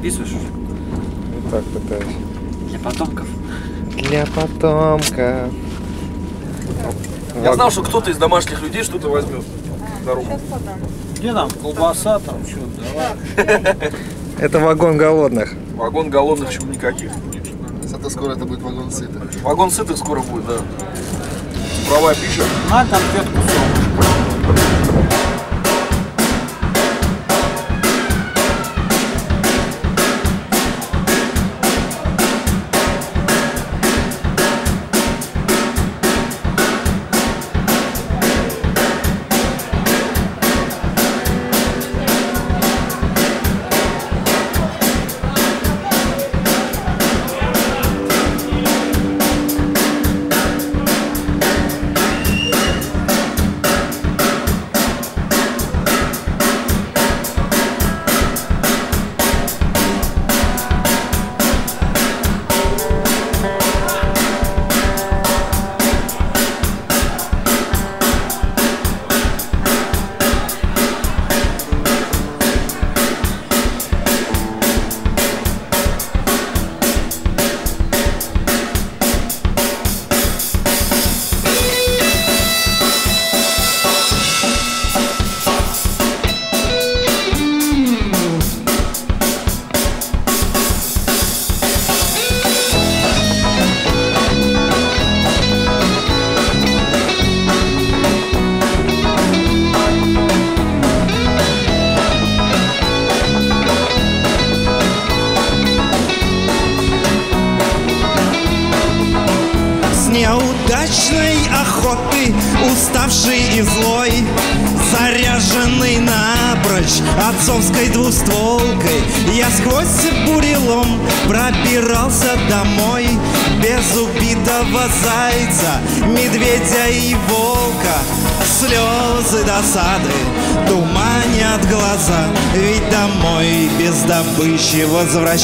Записываешь уже? Вот так пытаюсь. Для потомков. Для потомка. Я знал, что кто-то из домашних людей что-то возьмет. Дорогу. Где там колбаса, там что, давай. Это вагон голодных. Вагон голодных чего никаких. Зато скоро это будет вагон сытых. Вагон сытых скоро будет, да. Цифровая пища. На конфетку солнышко.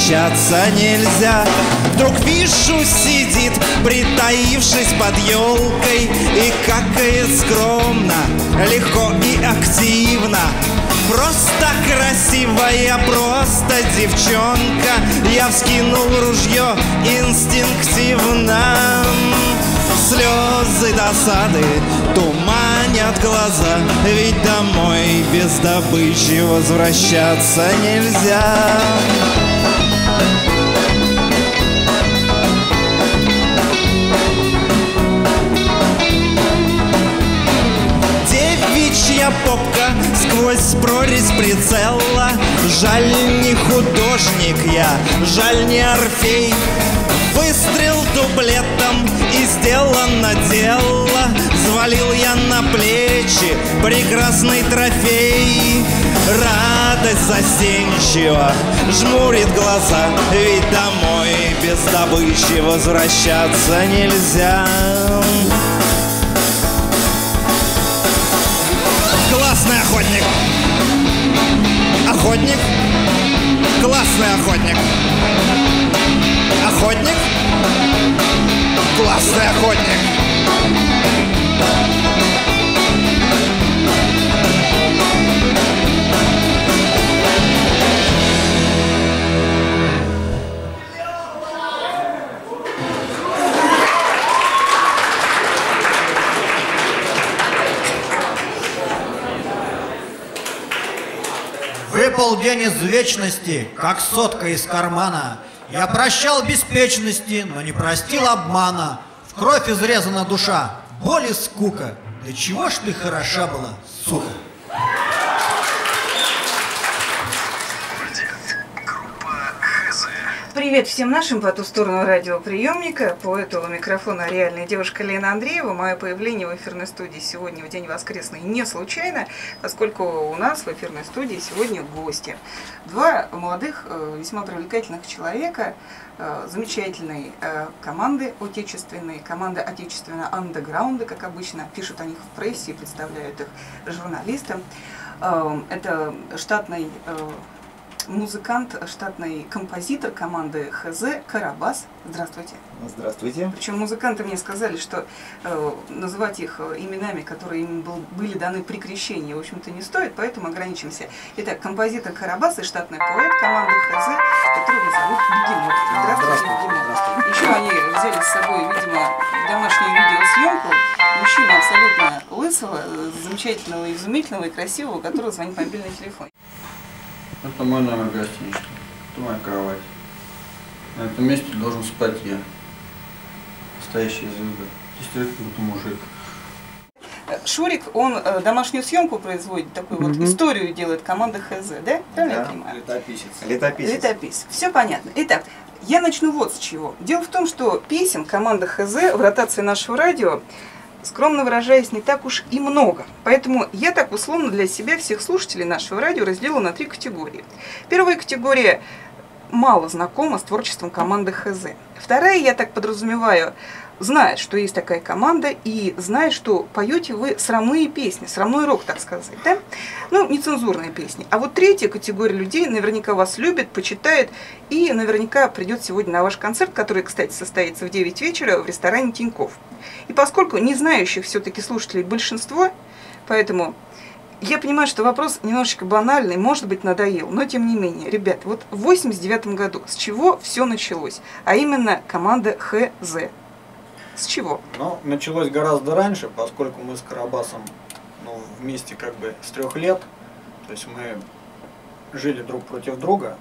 Возвращаться нельзя. Вдруг вижу, сидит, притаившись под елкой И какает скромно, легко и активно. Просто красивая, просто девчонка. Я вскинул ружье инстинктивно. Слезы досады туманят глаза. Ведь домой без добычи возвращаться нельзя Девичья попка сквозь прорезь прицела. Жаль не художник я, жаль не орфей. Выстрел дублетом и сделано дело Звалил я на плечи прекрасный трофей. Радость застенчива жмурит глаза. Ведь домой без добычи возвращаться нельзя. Классный охотник. Охотник? Классный охотник. Охотник? Классный охотник Выпал день из вечности, как сотка из кармана. Я прощал беспечности, но не простил обмана. В кровь изрезана душа, боль и скука. Да чего ж ты хороша была, сука? Привет всем нашим по ту сторону радиоприемника. По этому микрофона реальная девушка Лена Андреева. Мое появление в эфирной студии сегодня в день воскресный не случайно, поскольку у нас в эфирной студии сегодня гости. Два молодых, э, весьма привлекательных человека, э, замечательной э, команды отечественной, команды отечественного андеграунда, как обычно, пишут о них в прессе и представляют их журналистам. Это штатный музыкант, штатный композитор команды ХЗ Карабас. Здравствуйте. Здравствуйте. Причем музыканты мне сказали, что э, называть их именами, которые им был- были даны при крещении, в общем-то, не стоит, поэтому ограничимся. Итак, композитор Карабас и штатный поэт команды ХЗ, которого зовут Бегемот. Здравствуйте, Бегемот. Еще они взяли с собой, видимо, домашнюю видеосъемку мужчину абсолютно лысого, э, замечательного, изумительного и красивого, у которого звонит мобильный телефон. Это мой номер гостиничный. Это моя кровать. На этом месте должен спать я. Настоящая звезда. Здесь будто мужик. Шурик, он э, домашнюю съемку производит, такую вот историю делает команда ХЗ, да? Правильно я понимаю? Летописец. Летописец. Летопись. Все понятно. Итак, я начну вот с чего. Дело в том, что песен команда ХЗ в ротации нашего радио, скромно выражаясь, не так уж и много. Поэтому я так условно для себя всех слушателей нашего радио разделила на три категории. Первая категория мало знакома с творчеством команды ХЗ. Вторая, я так подразумеваю, знает, что есть такая команда и знает, что поете вы срамные песни, срамной рок, так сказать, да? Ну, нецензурные песни. А вот третья категория людей наверняка вас любит, почитает и наверняка придет сегодня на ваш концерт, который, кстати, состоится в 9 вечера в ресторане Тиньков. И поскольку не знающих все-таки слушателей большинство, поэтому я понимаю, что вопрос немножечко банальный, может быть, надоел, но тем не менее, ребят, вот в 89 году с чего все началось? А именно команда ХЗ. С чего? Но началось гораздо раньше, поскольку мы с Карабасом ну, вместе как бы с трех лет. То есть мы жили друг против друга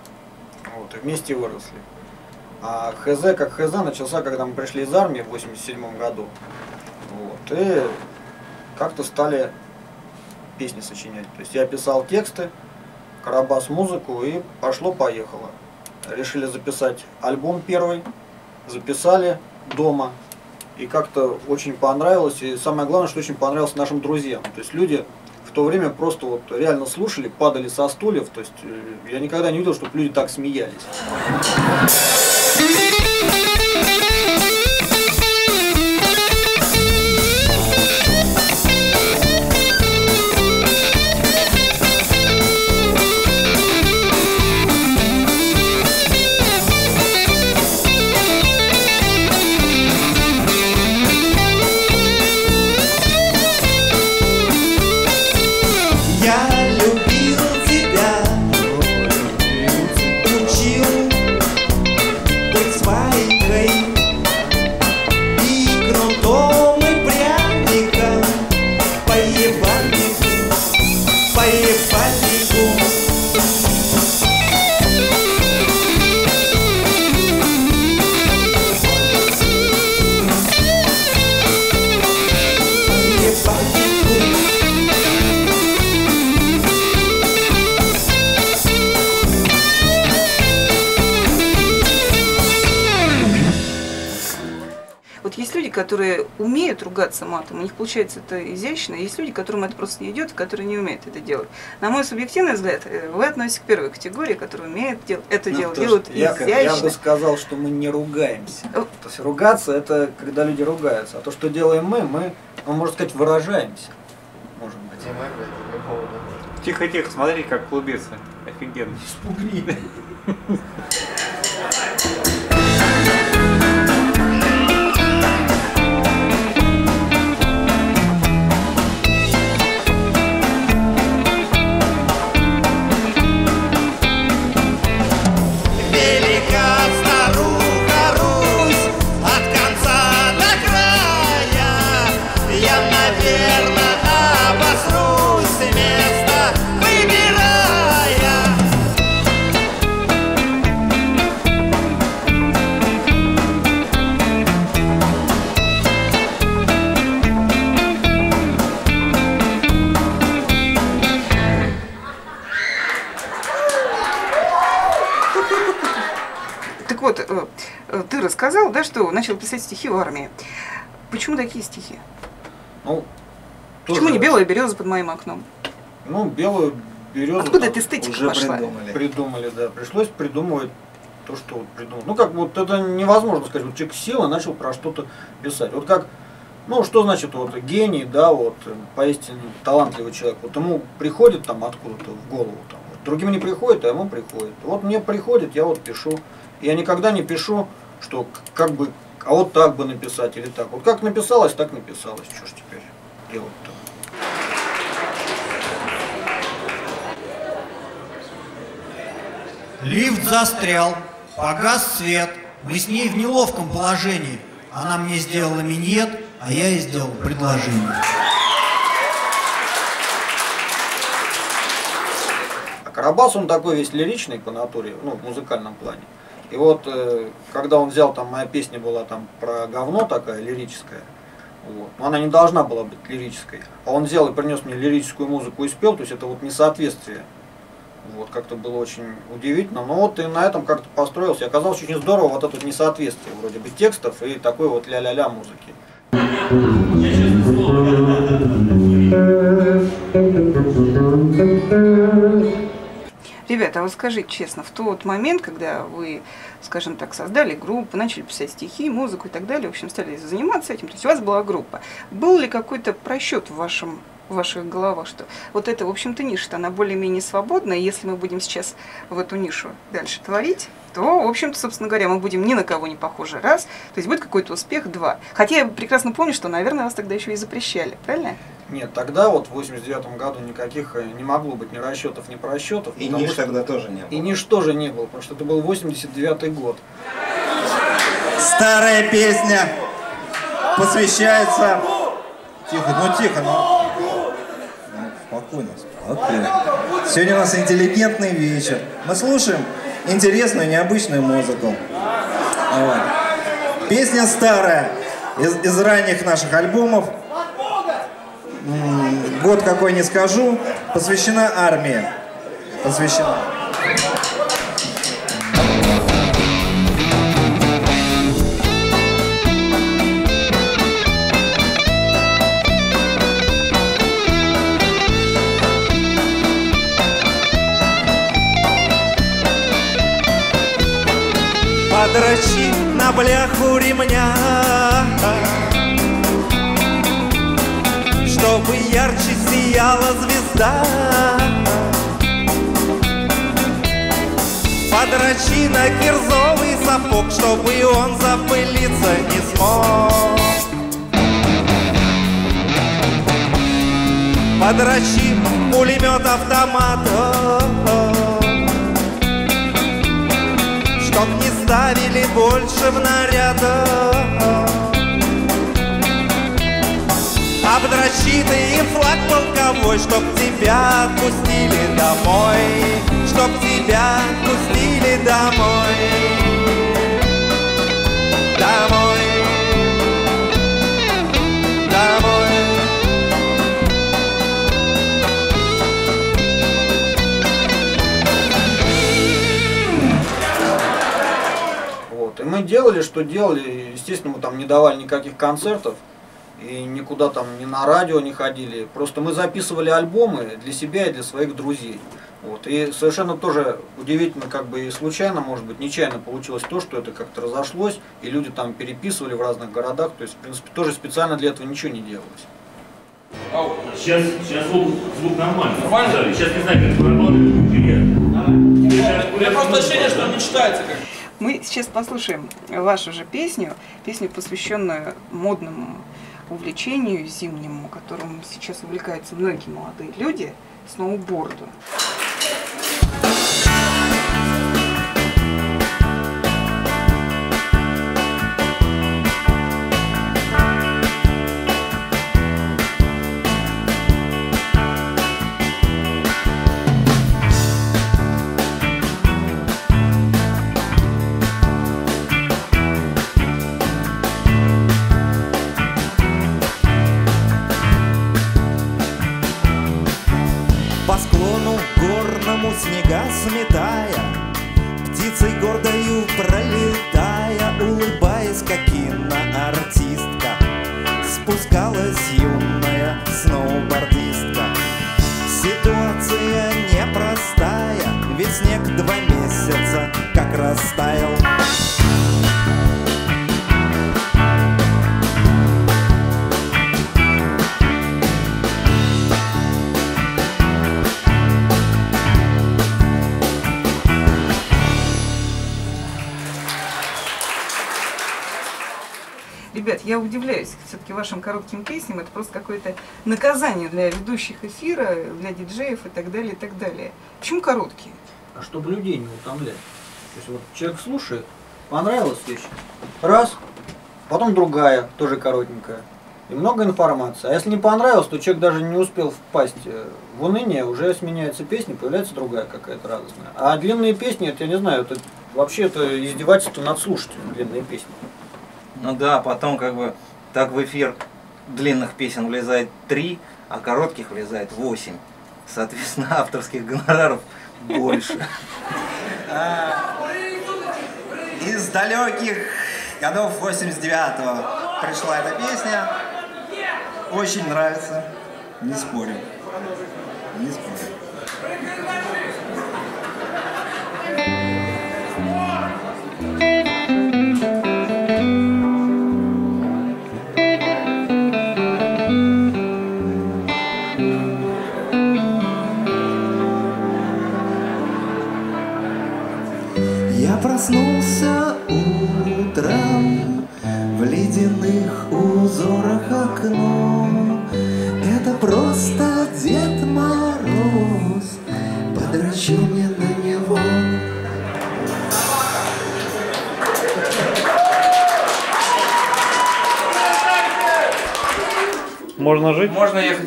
вот, и вместе выросли. А ХЗ как ХЗ начался, когда мы пришли из армии в 87 году. Вот, и как-то стали песни сочинять. То есть я писал тексты, Карабас музыку и пошло-поехало. Решили записать альбом первый, записали дома. И как-то очень понравилось. И самое главное, что очень понравилось нашим друзьям. То есть люди в то время просто вот реально слушали, падали со стульев. То есть э, я никогда не видел, чтобы люди так смеялись. Которые умеют ругаться матом, у них получается это изящно, есть люди, которым это просто не идет, которые не умеют это делать. На мой субъективный взгляд, э, вы относитесь к первой категории, которые умеют дел- это Ну, делать, есть делают я, я изящно. бы сказал, что мы не ругаемся. Э. То есть ругаться это когда люди ругаются. А то, что делаем мы, мы, ну, можно сказать, выражаемся. Может быть. Тихо-тихо, смотри, как клубится. Офигенно. Спугни. ты рассказал, да, что начал писать стихи в армии. Почему такие стихи? Ну, Почему не белая береза под моим окном? Ну, белую березу. Откуда эта эстетика Уже пошла? придумали. Придумали, да. Пришлось придумывать то, что вот придумал. Ну, как вот это невозможно сказать. Вот человек сел и начал про что-то писать. Вот как, ну, что значит вот гений, да, вот э, поистине талантливый человек. Вот ему приходит там откуда-то в голову там, вот, Другим не приходит, а ему приходит. Вот мне приходит, я вот пишу. Я никогда не пишу, что как бы, а вот так бы написать или так. Вот как написалось, так написалось. Что ж теперь делать-то? Лифт застрял, погас свет, мы с ней в неловком положении. Она мне сделала миньет, а я ей сделал предложение. А Карабас, он такой весь лиричный по натуре, ну, в музыкальном плане. И вот, э, когда он взял, там, моя песня была там про говно такая, лирическая, вот, но она не должна была быть лирической, а он взял и принес мне лирическую музыку и спел, то есть это вот несоответствие. Вот, как-то было очень удивительно, но вот и на этом как-то построился. И оказалось очень здорово вот это вот несоответствие вроде бы текстов и такой вот ля-ля-ля музыки. Ребята, а вот скажите честно, в тот момент, когда вы, скажем так, создали группу, начали писать стихи, музыку и так далее, в общем, стали заниматься этим, то есть у вас была группа, был ли какой-то просчет в вашем в ваших головах, что вот эта, в общем-то, ниша, она более-менее свободная, если мы будем сейчас в эту нишу дальше творить, то, в общем-то, собственно говоря, мы будем ни на кого не похожи, раз, то есть будет какой-то успех, два. Хотя я прекрасно помню, что, наверное, вас тогда еще и запрещали, правильно? Нет, тогда вот в 89 году никаких э, не могло быть ни расчетов, ни просчетов. И ниш что- тогда тоже не И было. ниш тоже не было, потому что это был 89 год. Старая песня посвящается... Тихо, ну тихо, ну. Ну, Спокойно, спокойно. Сегодня у нас интеллигентный вечер. Мы слушаем интересную, необычную музыку. Вот. Песня старая, из, из ранних наших альбомов. Год какой не скажу. Посвящена армии. Посвящена. Подрачи на бляху ремня. Чтобы ярче сияла звезда. Подрачи на кирзовый сапог Чтобы он запылиться не смог. Подрачи пулемет автомат ставили больше в нарядах. Обдрочи ты им флаг полковой Чтоб тебя отпустили домой. Чтоб тебя отпустили Домой мы делали, что делали. Естественно, мы там не давали никаких концертов. И никуда там ни на радио не ходили. Просто мы записывали альбомы для себя и для своих друзей. Вот. И совершенно тоже удивительно, как бы и случайно, может быть, нечаянно получилось то, что это как-то разошлось, и люди там переписывали в разных городах. То есть, в принципе, тоже специально для этого ничего не делалось. Сейчас, сейчас звук, звук нормальный. Нормально? Сейчас не знаю, как работает. У меня просто ощущение, что не читается как. Мы сейчас послушаем вашу же песню, песню, посвященную модному увлечению зимнему, которым сейчас увлекаются многие молодые люди, сноуборду. Снега сметая Птицей гордою пролетая Улыбаясь, как киноартистка Спускалась юная сноубордистка. Ситуация непростая Ведь снег два месяца как растаял я удивляюсь все-таки вашим коротким песням. Это просто какое-то наказание для ведущих эфира, для диджеев и так далее, и так далее. Почему короткие? А чтобы людей не утомлять. То есть вот человек слушает, понравилась вещь, раз, потом другая, тоже коротенькая. И много информации. А если не понравилось, то человек даже не успел впасть э, в уныние, уже сменяется песня, появляется другая какая-то радостная. А длинные песни, это я не знаю, это вообще это издевательство над слушателем, длинные песни. Ну да, потом как бы так в эфир длинных песен влезает три, а коротких влезает восемь. Соответственно, авторских гонораров больше. А, Из далеких годов 89-го пришла эта песня. Очень нравится. Не спорю. Не спорю.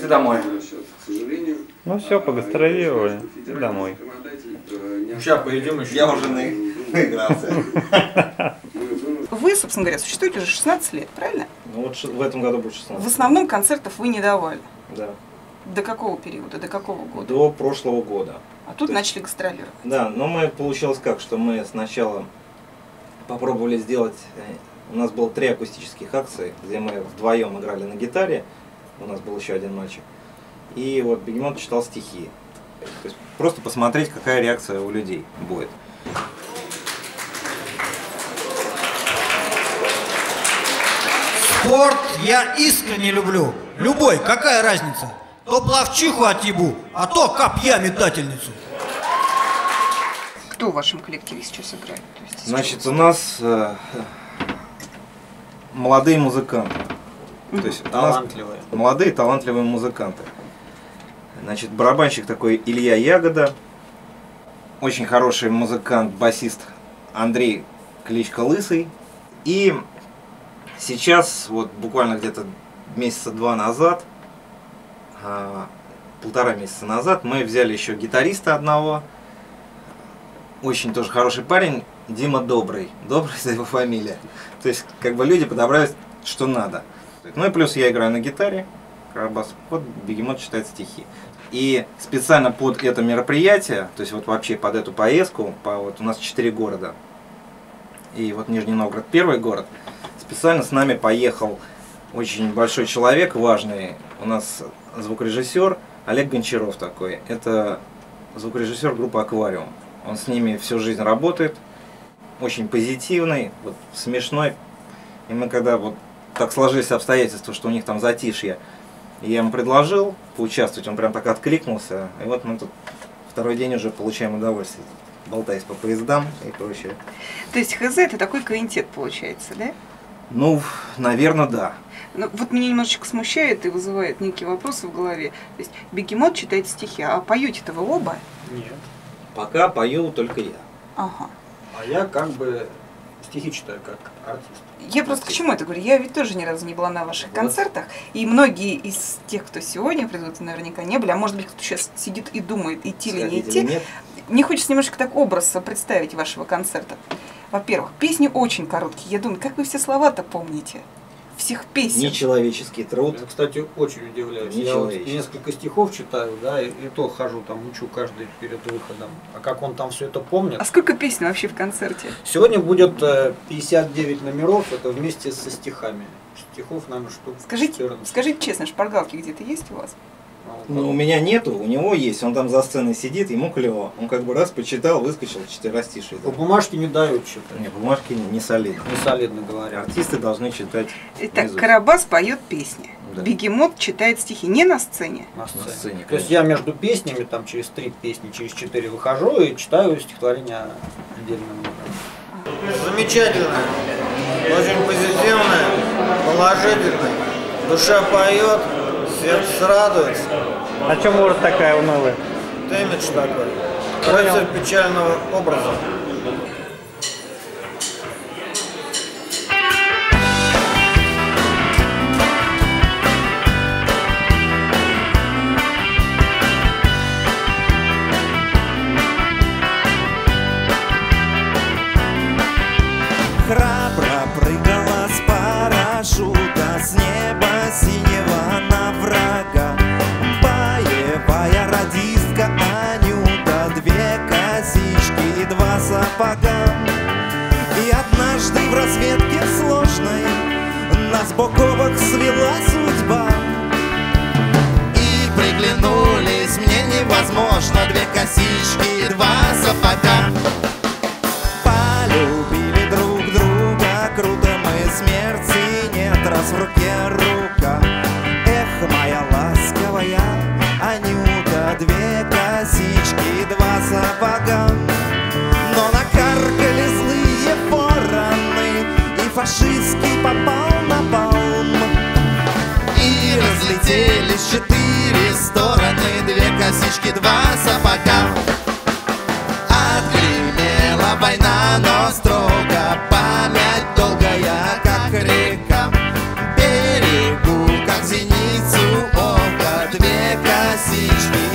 Домой. Ну все, погастролировали. И домой. Сейчас поедем еще. Я уже наигрался. Вы, собственно говоря, существуете уже 16 лет, правильно? Ну вот в этом году будет 16. В основном концертов вы не давали. Да. До какого периода, до какого года? До прошлого года. А тут начали гастролировать. Да, но мы получилось как, что мы сначала попробовали сделать, э, у нас было три акустических акции, где мы вдвоем играли на гитаре, у нас был еще один мальчик, и вот Бегемот читал стихи. То есть просто посмотреть, какая реакция у людей будет. Спорт я искренне люблю. Любой, какая разница? То плавчиху отъебу, а то копья метательницу. Кто в вашем коллективе сейчас играет? Есть, Значит, у нас э, молодые музыканты. То есть Талантливые. молодые талантливые музыканты. Значит, барабанщик такой Илья Ягода, очень хороший музыкант, басист Андрей Кличко Лысый. И сейчас, вот буквально где-то месяца два назад, а, полтора месяца назад, мы взяли еще гитариста одного, очень тоже хороший парень, Дима Добрый. Добрый за его фамилия. То есть, как бы люди подобрали, что надо. Ну и плюс я играю на гитаре, контрабас. Вот Бегемот читает стихи. И специально под это мероприятие, то есть вот вообще под эту поездку, по, вот у нас четыре города, и вот Нижний Новгород первый город, специально с нами поехал очень большой человек, важный, у нас звукорежиссер Олег Гончаров такой. Это звукорежиссер группы «Аквариум». Он с ними всю жизнь работает, очень позитивный, вот, смешной. И мы когда вот так сложились обстоятельства, что у них там затишье, и я ему предложил поучаствовать, он прям так откликнулся. И вот мы тут второй день уже получаем удовольствие, болтаясь по поездам и прочее. То есть ХЗ это такой квинтет получается, да? Ну, наверное, да. Ну, вот меня немножечко смущает и вызывает некие вопросы в голове. То есть бегемот читает стихи, а поете-то вы оба? Нет. Пока пою только я. Ага. А я как бы стихи читаю как артист. Я просто к чему это говорю? Я ведь тоже ни разу не была на ваших концертах, и многие из тех, кто сегодня придут, наверняка не были, а может быть, кто сейчас сидит и думает, идти или не Сходить идти. или нет? Мне хочется немножко так образ представить вашего концерта. Во-первых, песни очень короткие. Я думаю, как вы все слова-то помните? Всех песен. Нечеловеческий труд. Я, кстати, очень удивляюсь. Я вот несколько стихов читаю, да, и, и то хожу там, учу каждый перед выходом. А как он там все это помнит? А сколько песен вообще в концерте? Сегодня будет э, 59 номеров, это вместе со стихами. Стихов, наверное, штук Скажите, 14. скажите честно, шпаргалки где-то есть у вас? Ну, у меня нету, у него есть. Он там за сценой сидит, ему клево. Он как бы раз почитал, выскочил, четверостишие. По бумажке не дают читать. Не, бумажки не солидно. Не солидно говоря. Артисты должны читать Итак, наизусть. Карабас поет песни. Да. Бегемот читает стихи не на сцене. На сцене. На сцене, То есть я между песнями, там через три песни, через четыре выхожу и читаю стихотворение отдельно. Замечательно. Очень позитивно. Положительный. Душа поет, сердце радуется. А чем может такая унылая? Имидж такой. Рыцарь печального образа. Два сапога И однажды в разведке сложной Нас бок о бок свела судьба. И приглянулись мне невозможно Две косички и два сапога фашистский попал на балм И разлетелись четыре стороны Две косички, два сапога. Отгремела война, но строго Память долгая, как река. Берегу, как зеницу ока Две косички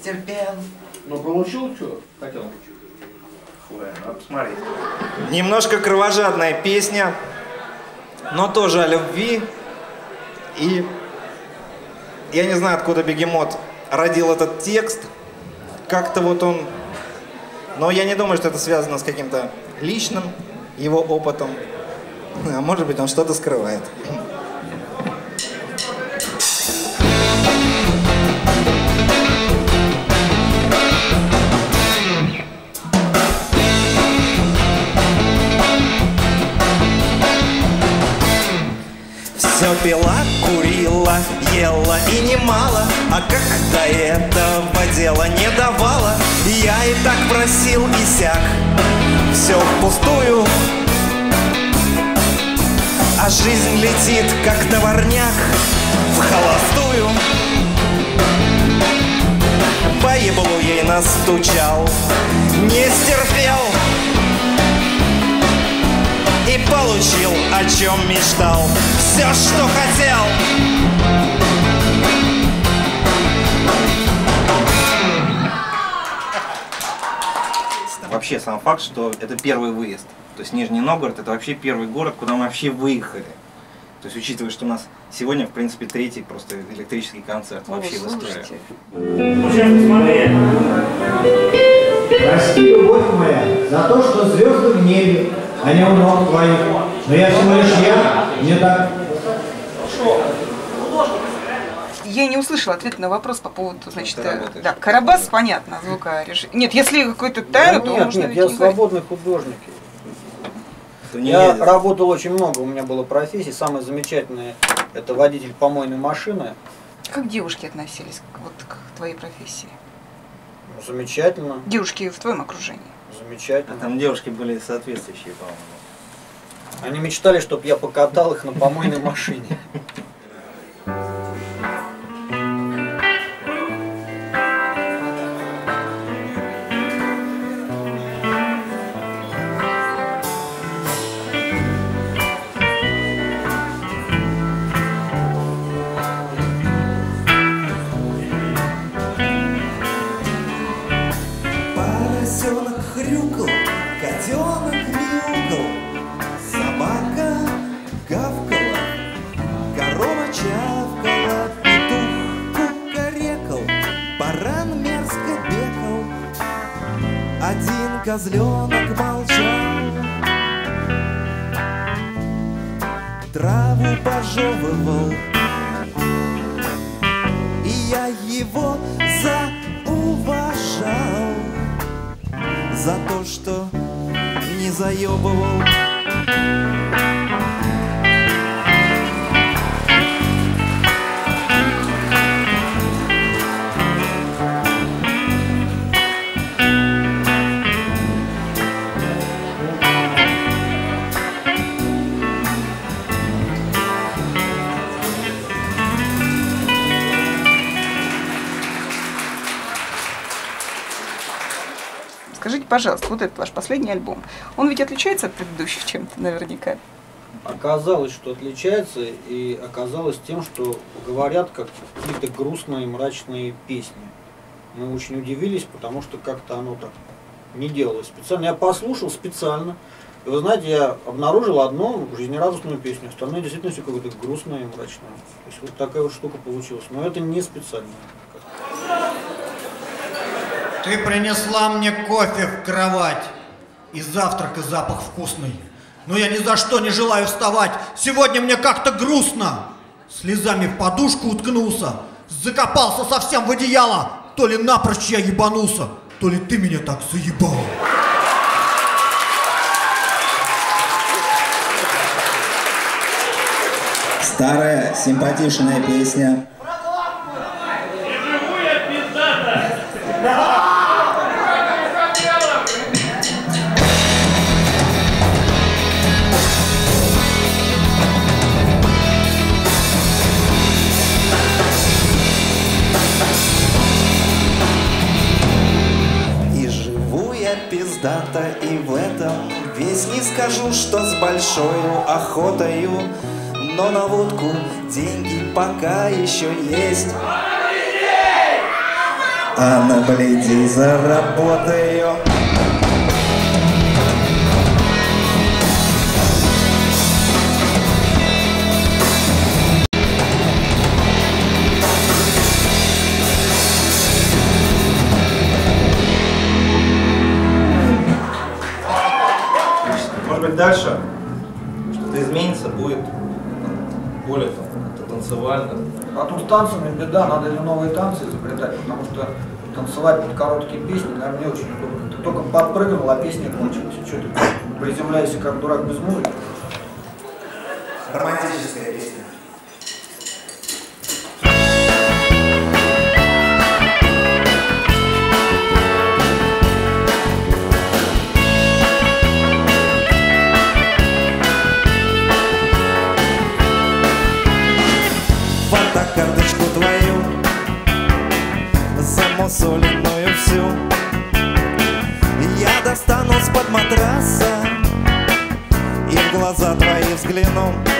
стерпел? Но получил что хотел? Хуя, надо посмотреть. Немножко кровожадная песня, но тоже о любви. И я не знаю, откуда бегемот родил этот текст. Как-то вот он... Но я не думаю, что это связано с каким-то личным его опытом. А может быть, он что-то скрывает. Все пила, курила, ела и немало А как до этого дела не давала. Я и так просил и сяк Все впустую. А жизнь летит, как товарняк В холостую. По еблу ей настучал Не стерпел получил, о чем мечтал Все, что хотел Вообще сам факт, что это первый выезд. То есть Нижний Новгород это вообще первый город, куда мы вообще выехали. То есть учитывая, что у нас сегодня, в принципе, третий просто электрический концерт вообще в истории. Прости, любовь моя, за то, что звезды в небе, а не у ног твоих. Но я всего лишь я, не так. Я не услышала ответ на вопрос по поводу, значит, э, да, Карабас, понятно, звукорежиссер. Нет, если какой-то тайна, Да то нет, можно нет, я не говорить. свободный художник. Я едет. работал очень много, у меня было профессий. Самое замечательное – это водитель помойной машины. Как девушки относились к- вот к твоей профессии? Ну, Замечательно, Девушки в твоем окружении. Замечательно. А там девушки были соответствующие, по-моему. Они мечтали, чтобы я покатал их на помойной машине. Козленок молчал, траву пожевывал и я его зауважал За то, что не заебывал пожалуйста, вот этот ваш последний альбом, он ведь отличается от предыдущих чем-то наверняка? Оказалось, что отличается, и оказалось тем, что говорят как какие-то грустные, мрачные песни. Мы очень удивились, потому что как-то оно так не делалось специально. Я послушал специально. И вы знаете, я обнаружил одну жизнерадостную песню, остальные действительно все какое-то грустное и мрачное. То есть вот такая вот штука получилась. Но это не специально. Ты принесла мне кофе в кровать. И завтрак, и запах вкусный. Но я ни за что не желаю вставать. Сегодня мне как-то грустно. Слезами в подушку уткнулся. Закопался совсем в одеяло. То ли напрочь я ебанулся, то ли ты меня так заебал. Старая симпатичная песня. Я пиздато, и в этом весь не скажу, что с большою охотою, но на водку деньги пока еще есть. А на бледи заработаю. Дальше что-то изменится, будет более там, танцевально. А тут с танцами беда, надо ли новые танцы изобретать, потому что танцевать под короткие песни, наверное, не очень удобно. Ты только подпрыгнул, а песня кончилась. Что ты приземляешься как дурак без музыки? Романтическая твои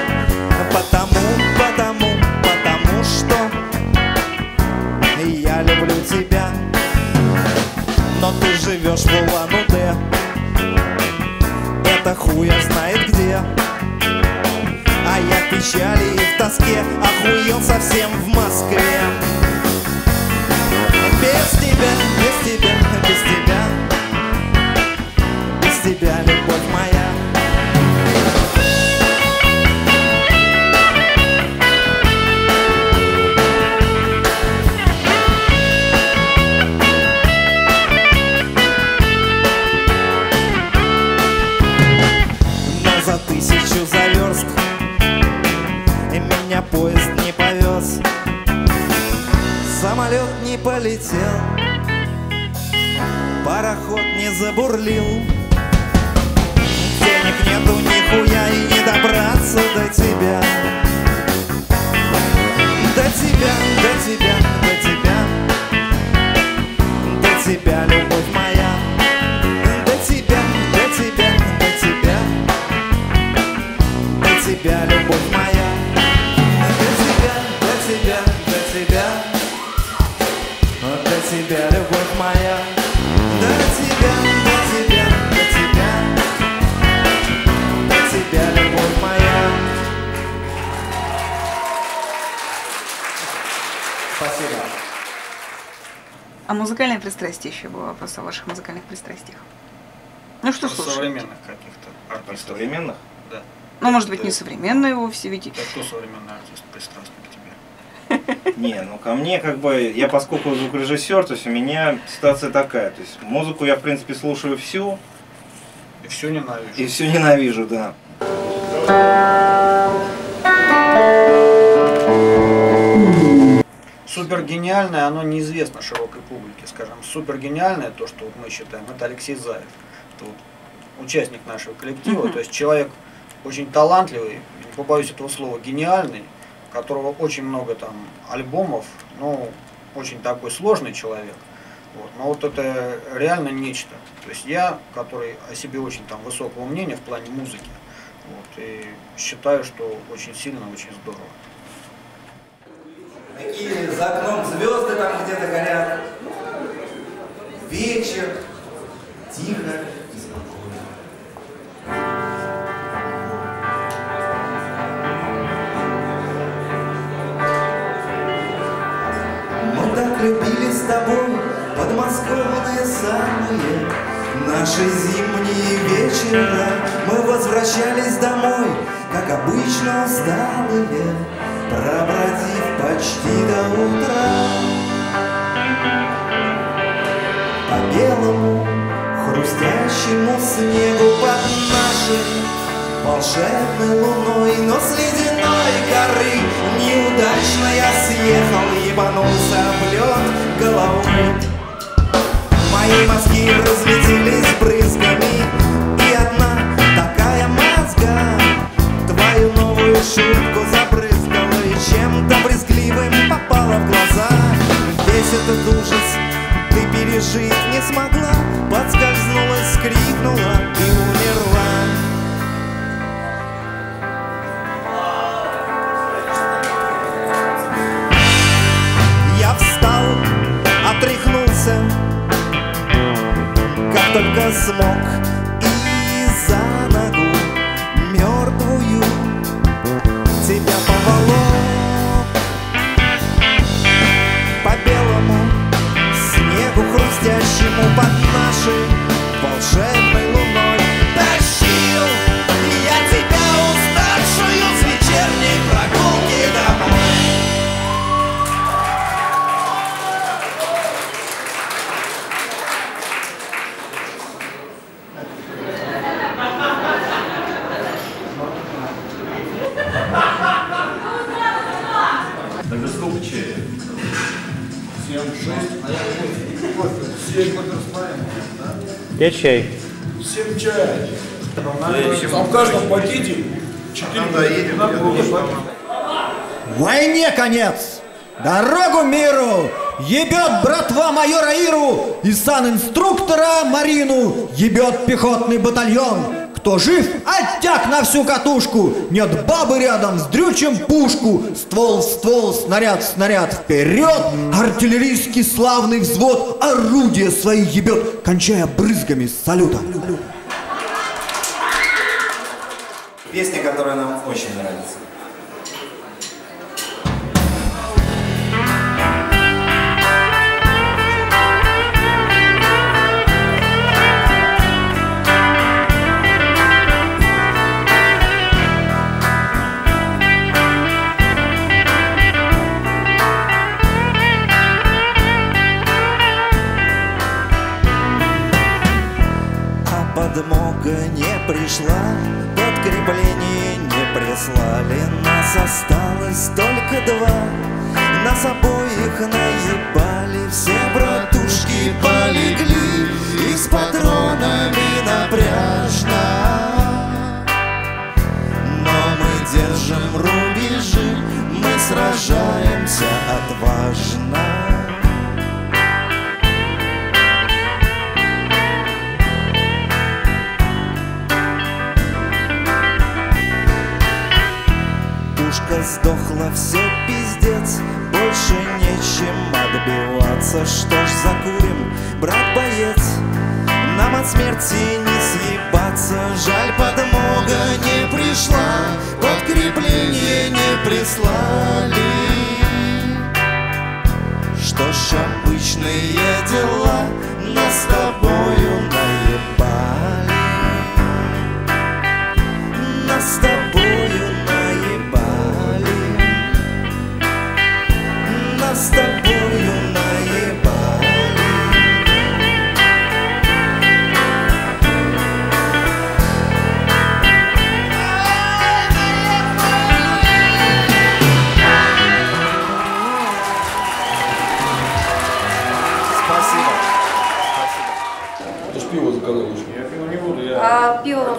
Самолет не полетел. Пароход не забурлил. Денег нету нихуя и не добраться до тебя. До тебя, до тебя, А музыкальное пристрастие еще был вопрос о ваших музыкальных пристрастиях. Ну что слушаете? современных каких-то артистов. Современных? Да. Ну, может быть, не современные вовсе, ведь... Да кто современный артист пристрастный к тебе? Не, ну ко мне как бы, я поскольку звукорежиссер, то есть у меня ситуация такая, то есть музыку я в принципе слушаю всю. И все ненавижу. И все ненавижу, да. Супер гениальное, оно неизвестно широкой публике, скажем. Супер гениальное, то, что вот мы считаем, это Алексей Заев. Это вот участник нашего коллектива, то есть человек очень талантливый, не побоюсь этого слова, гениальный, которого очень много там альбомов, ну, очень такой сложный человек. Вот. Но вот это реально нечто. То есть я, который о себе очень там высокого мнения в плане музыки, вот, и считаю, что очень сильно, очень здорово. Такие за окном звезды там где-то горят. Вечер. Тихо и спокойно. Мы так любили с тобой подмосковные самые Наши зимние вечера Мы возвращались домой, как обычно усталые Пробродив почти до утра По белому хрустящему снегу под нашей волшебной луной Но с ледяной горы неудачно я съехал Ебанулся в лед головой. Мои мозги разлетелись брызгами И одна такая мозга Твою новую шутку И чем-то брезгливым попала в глаза. Весь этот ужас ты пережить не смогла Подскользнулась, скрикнула и умерла. Я встал, отряхнулся как только смог хрустящему Я чай. Чая. еще Там в каждом пакете четыре Войне конец! Дорогу миру! Ебет братва майора Иру и сан-инструктора Марину! Ебет пехотный батальон! Кто жив, оттяг на всю катушку! Нет бабы рядом, с дрючим пушку! Ствол ствол, снаряд снаряд вперед! Артиллерийский славный взвод орудия свои ебет, кончая брызгами салюта! Песня, которая нам очень нравится. Подмога не пришла, подкрепление не прислали. Нас осталось только два, нас обоих наебали. Все братушки полегли и с патронами напряжно. Но мы держим рубежи, мы сражаемся отважно Пушка сдохла, все пиздец. Больше нечем отбиваться. Что ж закурим, брат-боец Нам от смерти не съебаться. Жаль, подмога не пришла. Подкрепление не прислали. Что ж, обычные дела Нас с тобою наебали. Нас с тобою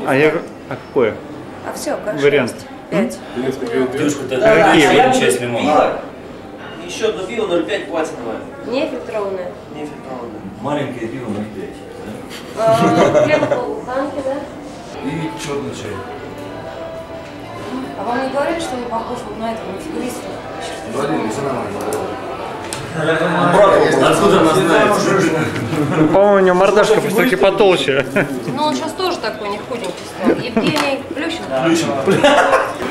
А я... А какое? А все, как Вариант. Пять. Девушка, ты А какие? я часть лимона. Еще одно пиво 0,5 платиновое. Не фильтрованное. Не фильтрованное. Маленькое пиво 0,5. А, Хлеб полбуханки, да? И черный чай. А вам не говорили, что не похож вот на этого, на фигуриста? Говорили, все нормально. Откуда она знает? По-моему, у него мордашка все-таки потолще. Ну, он сейчас тоже такой не худенький стал. Евгений Плющенко. С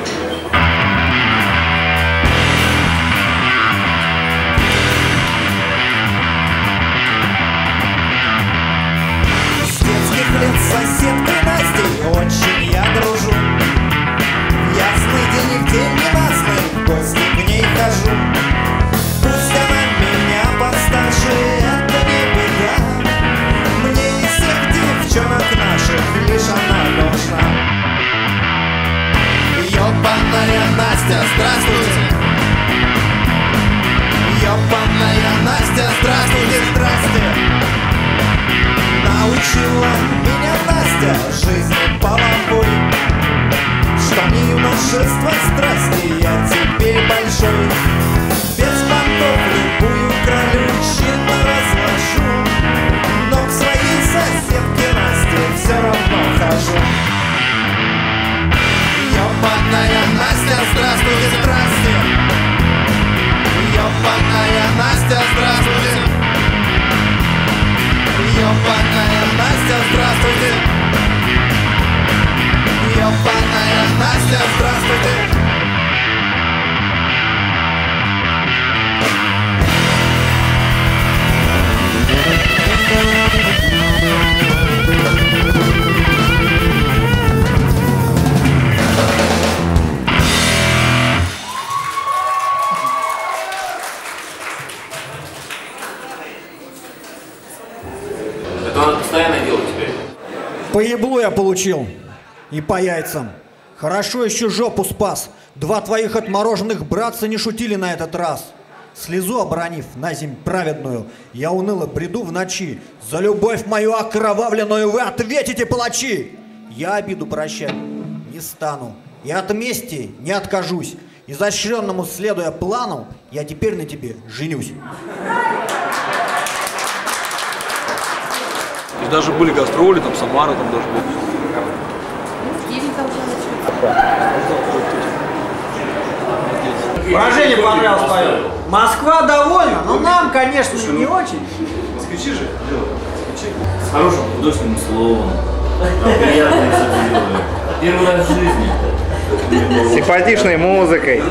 Настя, здравствуйте! Ёбаная Настя, здравствуйте, здрасте! Научила меня Настя жизни половой Что не юношество страсти, я теперь большой Настя, здравствуйте, здрасте Ёбаная Настя, здравствуйте. Ёбаная Настя, здравствуйте. Ёбаная Настя, здравствуйте По еблу я получил. И по яйцам. Хорошо еще жопу спас. Два твоих отмороженных братца не шутили на этот раз. Слезу обронив на земь праведную, я уныло бреду в ночи. За любовь мою окровавленную вы ответите, палачи! Я обиду прощать не стану. И от мести не откажусь. Изощренному следуя плану, я теперь на тебе женюсь. И даже были гастроли, там Самара там даже был. Выражение понравилось твое. Москва довольна, но нам, конечно, не очень. Москвичи же С хорошим художественным словом. Там приятное все делают. Первый раз в жизни. Симпатичной музыкой.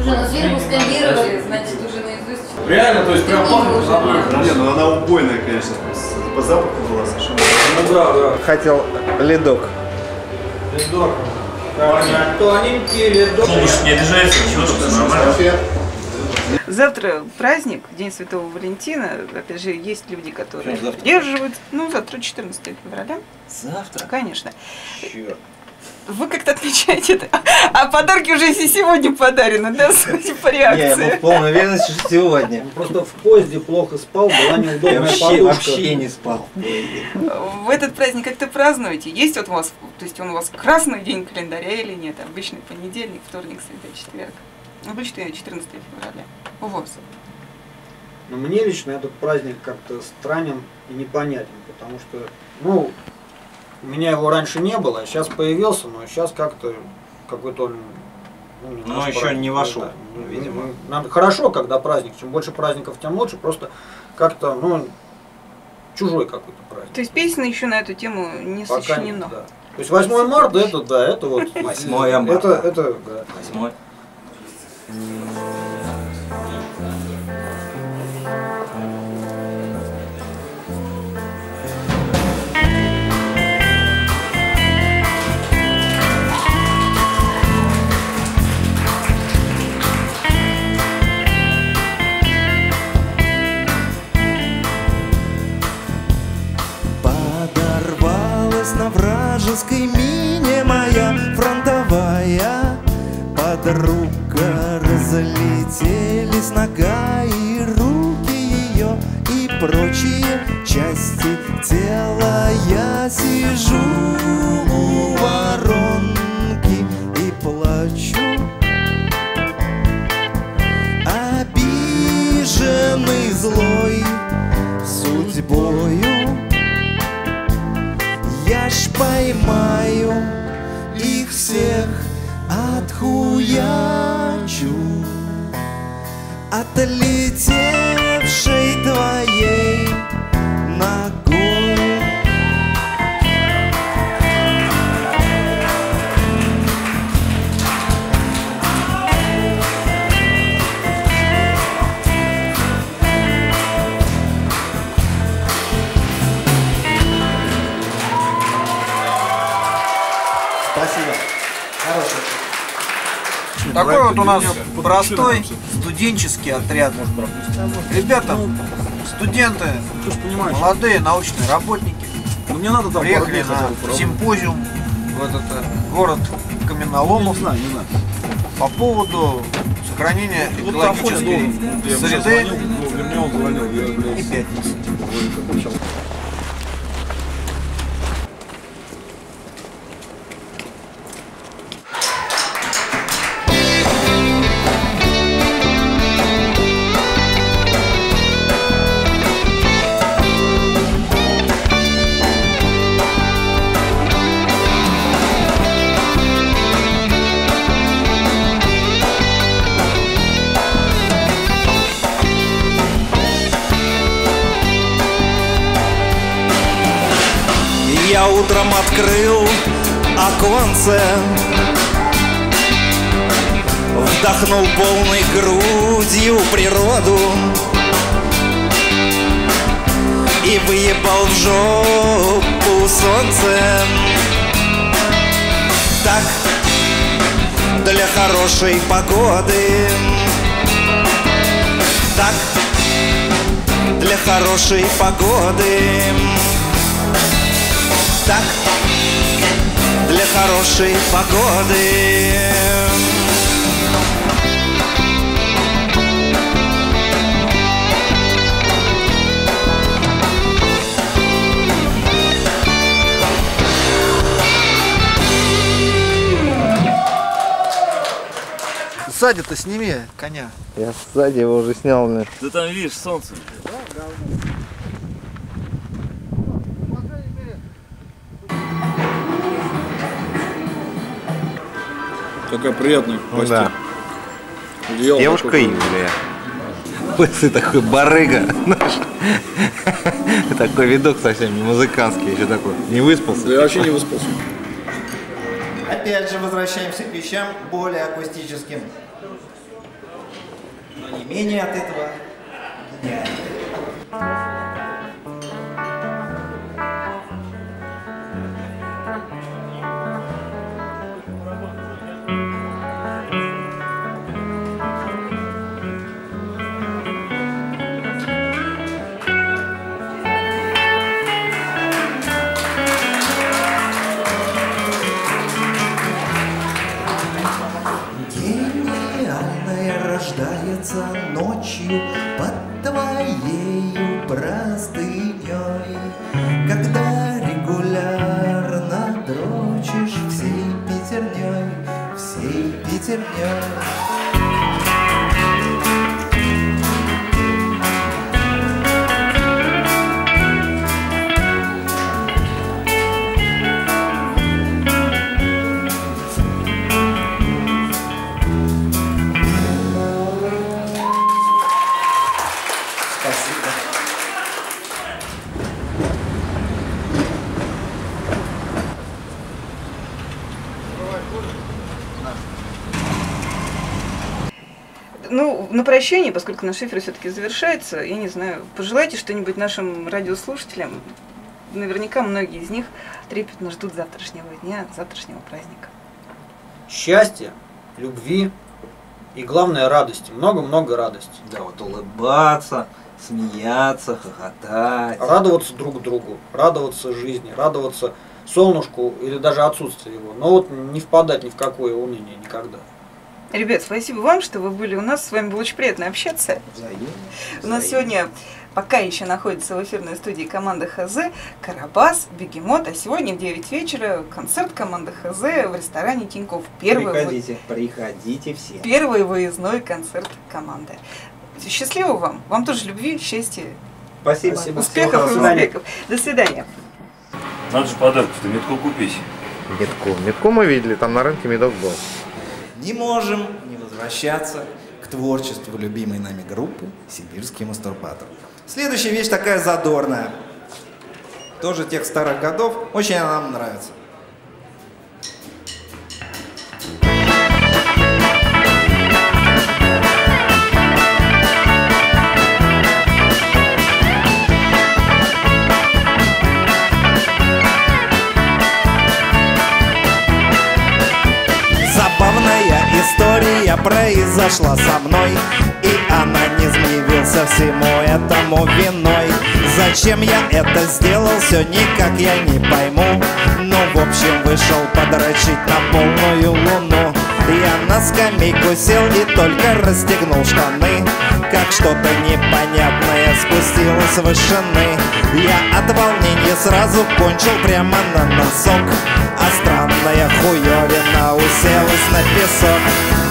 Уже на сверху сканировали, значит, уже наизусть. Реально, то есть прям пахнет. Не, ну она убойная, конечно, по запаху была совершенно. Ну да, да. Хотел ледок. Ледок. Тоненький ледок. Не обижайся, ничего, тут все нормально. Завтра праздник, День Святого Валентина. Опять же, есть люди, которые завтра? поддерживают. Ну, завтра 14 февраля. Завтра? Конечно. Вы как-то отмечаете это. А подарки уже если сегодня подарены, да, судя по Не, мы реакции. в полной уверенности, что сегодня. Просто в поезде плохо спал, была Я неудобная вообще, подушка. вообще не спал. В этот праздник как-то празднуете? Есть вот у вас, то есть он у вас красный день календаря или нет? Обычный понедельник, вторник, среда, четверг. Обычно 14 февраля. У вас. Но мне лично этот праздник как-то странен и непонятен, потому что, ну, у меня его раньше не было, сейчас появился, но сейчас как-то какой-то он... Ну, но еще не ну вошел, да. Ну, видимо. Ну, Нам хорошо, когда праздник. Чем больше праздников, тем лучше. Просто как-то, ну, чужой какой-то праздник. То есть песня еще на эту тему не Пока сочинена? Нет, да. То есть 8 марта это да, это вот. 8 марта. Это, это да. 8. Осталась на вражеской мине моя фронтовая. Подруга Разлетелись нога и руки ее и прочие части тела. Я сижу у воронки и плачу. Обиженный злой Я ж поймаю их всех отхуячу. Отлетевшей Такой вот у нас простой студенческий отряд. Ребята, студенты, молодые научные работники. Мне надо там Приехали на симпозиум в этот э, город Каменоломов. По поводу сохранения экологической среды ну, и пятницы. Утром открыл оконце. Вдохнул полной грудью природу И выебал в жопу солнце. Так для хорошей погоды. Так для хорошей погоды так для хорошей погоды. Сзади-то сними коня. Я сзади его уже снял, блин. Да там видишь солнце. Такая приятная Ну постель. да. Одеяло Девушка такое. Юлия. Лысый такой барыга, знаешь. Такой видок совсем не музыкантский, еще такой. Не выспался. Я вообще не выспался. Опять же возвращаемся к вещам более акустическим. Но не менее от этого гениальным. Рождается ночью под твоею простыней, Когда регулярно дрочишь всей пятерней, всей пятерней. На прощание, поскольку наш эфир все-таки завершается, я не знаю, пожелайте что-нибудь нашим радиослушателям. Наверняка многие из них трепетно ждут завтрашнего дня, завтрашнего праздника. Счастья, любви и главное радости. Много-много радости. Да, вот улыбаться, смеяться, хохотать. Радоваться друг другу, радоваться жизни, радоваться солнышку или даже отсутствию его. Но вот не впадать ни в какое уныние никогда. Ребят, спасибо вам, что вы были у нас. С вами было очень приятно общаться. У нас сегодня пока еще находится в эфирной студии команда ХЗ, Карабас, Бегемот, а сегодня в 9 вечера концерт команды ХЗ в ресторане Тинькофф. Первый, вы- Приходите, приходите все. первый выездной концерт команды. Счастливо вам, вам тоже любви, счастья, Спасибо. успехов и успехов. До свидания. Надо же подарков-то метку купить. Метку. Метку мы видели, там на рынке медок был. Не можем не возвращаться к творчеству любимой нами группы «Сибирский мастурбатор». Следующая вещь такая задорная. Тоже тех старых годов. Очень она нам нравится. Произошла со мной И анонизм явился всему этому виной. Зачем я это сделал, все никак я не пойму. Ну, в общем, вышел подрочить на полную луну. Я на скамейку сел и только расстегнул штаны. Как что-то непонятное спустилось с вышины. Я от волнения сразу кончил прямо на носок. А странная хуёвина уселась на песок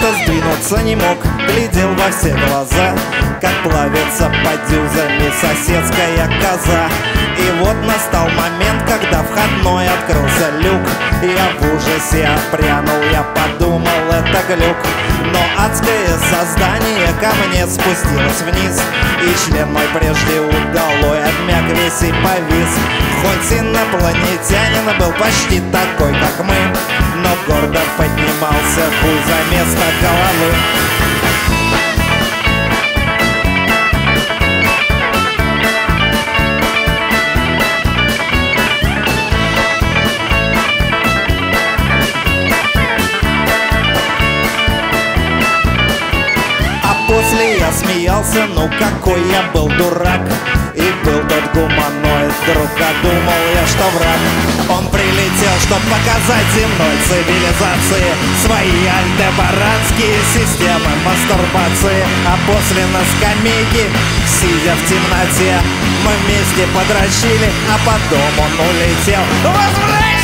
Места сдвинуться не мог, глядел во все глаза Как плавится под дюзами соседская коза. И вот настал момент, когда входной открылся люк. Я в ужасе отпрянул, я подумал, это глюк. Но адское создание ко мне спустилось вниз. И член мой прежде удалой обмяк весь и повис. Хоть инопланетянин был почти такой, как мы Но гордо поднимался хуй за место головы смеялся, ну какой я был дурак! И был тот гуманоид, вдруг подумал я, что враг. Он прилетел, чтоб показать земной цивилизации Свои альдебаранские системы мастурбации. А после на скамейке, сидя в темноте Мы вместе подрочили, а потом он улетел Возвращайся!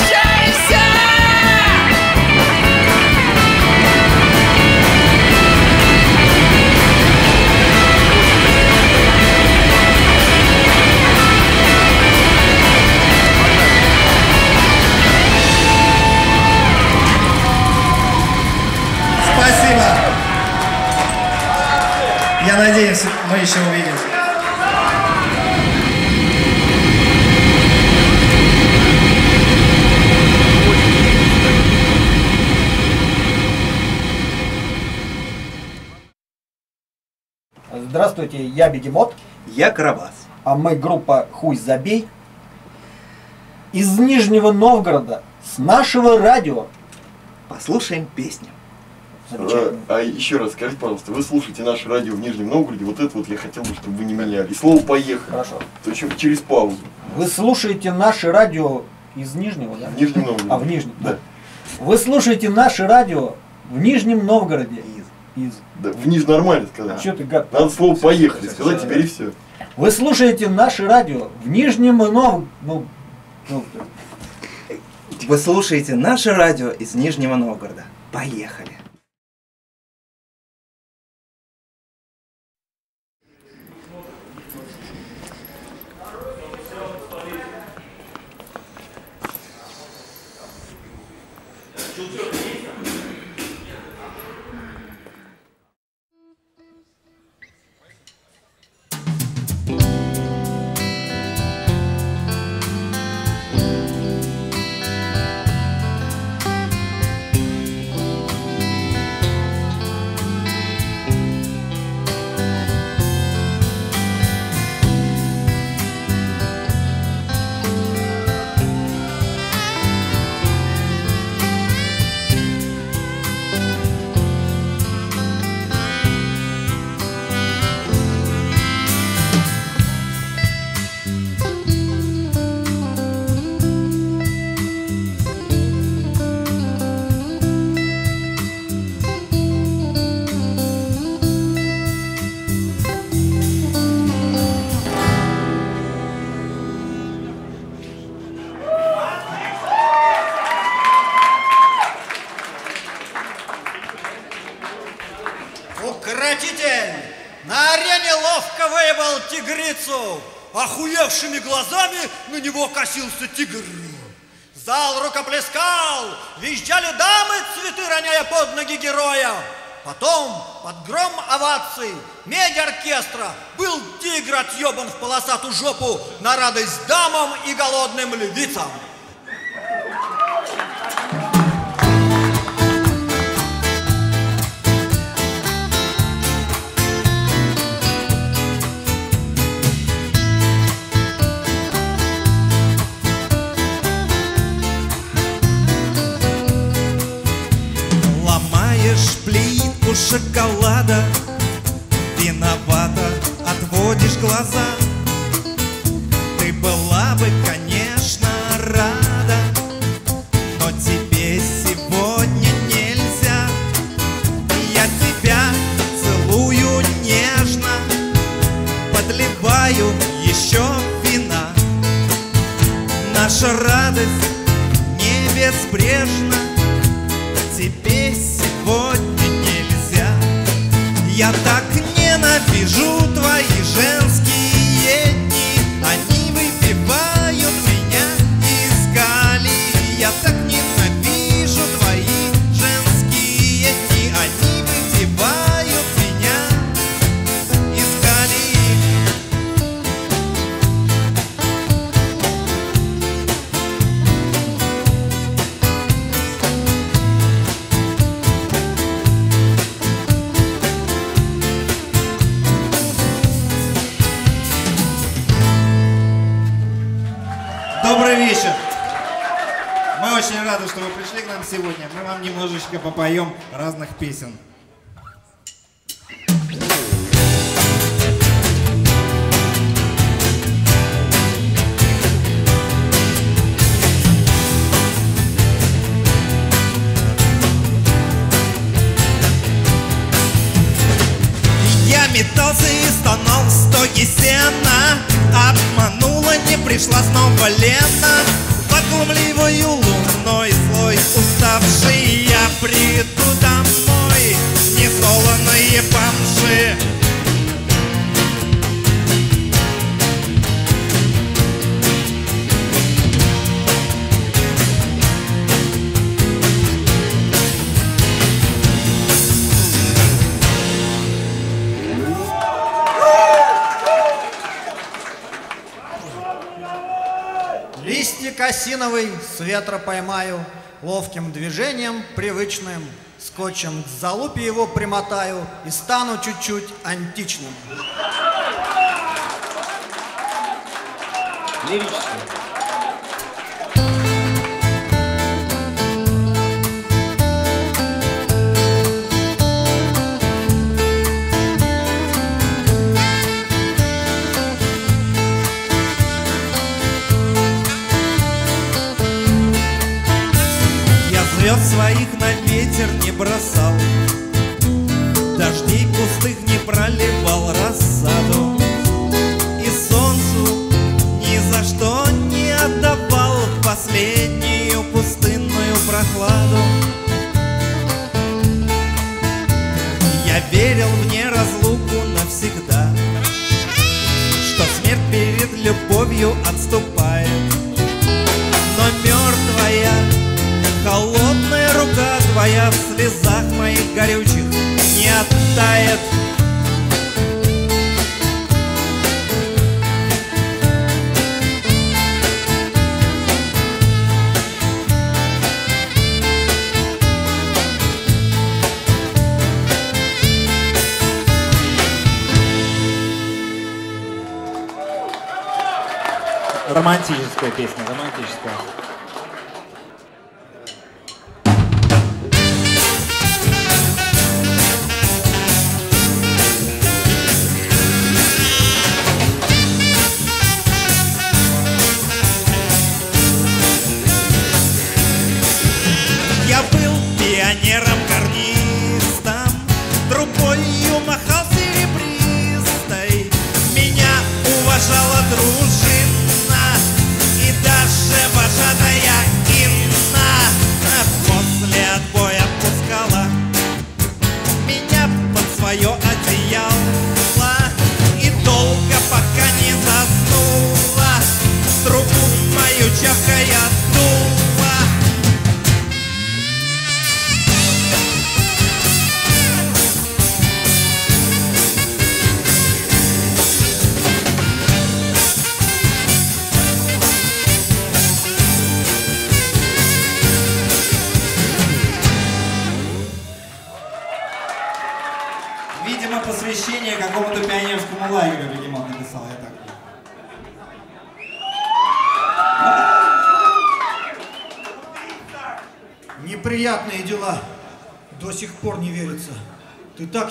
Я надеюсь, мы еще увидимся. Здравствуйте, я Бегемот. Я Карабас. А мы группа Хуй Забей. Из Нижнего Новгорода, с нашего радио. Послушаем песню. Замечательно. А, а еще раз скажите, пожалуйста, вы слушаете наше радио в Нижнем Новгороде, вот это вот я хотел бы, чтобы вы не меняли. И слово «поехали». Хорошо. То есть через паузу. Вы слушаете наше радио из Нижнего, да? В Нижнем Новгороде. А, в Нижнем. Да. Вы слушаете наше радио в Нижнем Новгороде. Из. Да, в Нижнем нормально сказать. Чё ты, гад? Надо слово «поехали» сказать, теперь и все. Вы слушаете наше радио в Нижнем Нов... Ну, ну, Вы слушаете наше радио из Нижнего Новгорода. Поехали. Охуевшими глазами на него косился тигр. Зал рукоплескал, визжали дамы, цветы роняя под ноги героя. Потом, под гром оваций, медь оркестра, был тигр отъебан в полосатую жопу на радость дамам и голодным львицам. Шоколада. Виновата, отводишь глаза. Ты была бы, конечно, рада Но тебе сегодня нельзя. Я тебя целую нежно Подливаю еще вина. Наша радость не ненавижу твои женские попоем разных песен. С ветра поймаю, Ловким движением привычным, Скотчем к залупе его примотаю И стану чуть-чуть античным. Лирически.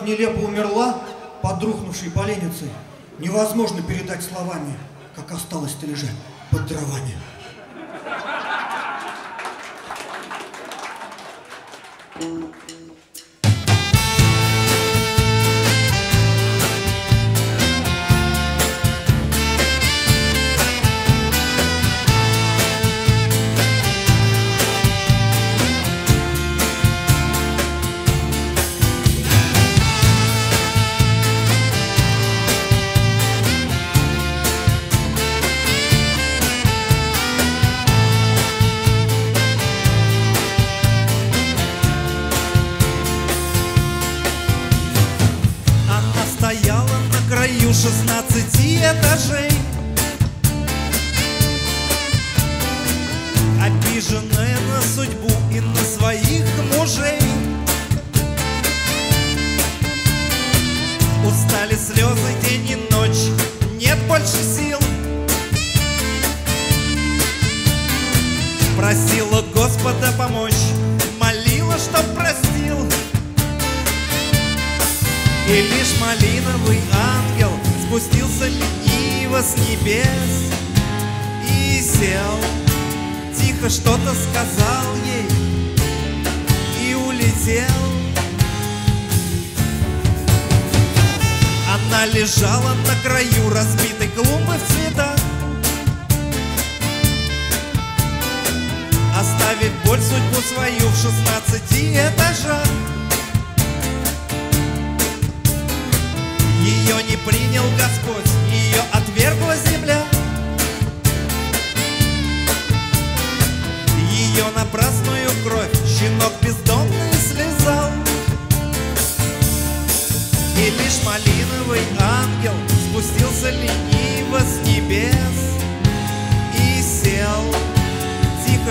нелепо умерла под рухнувшей поленницей, невозможно передать словами, как осталось ты лежать под дровами.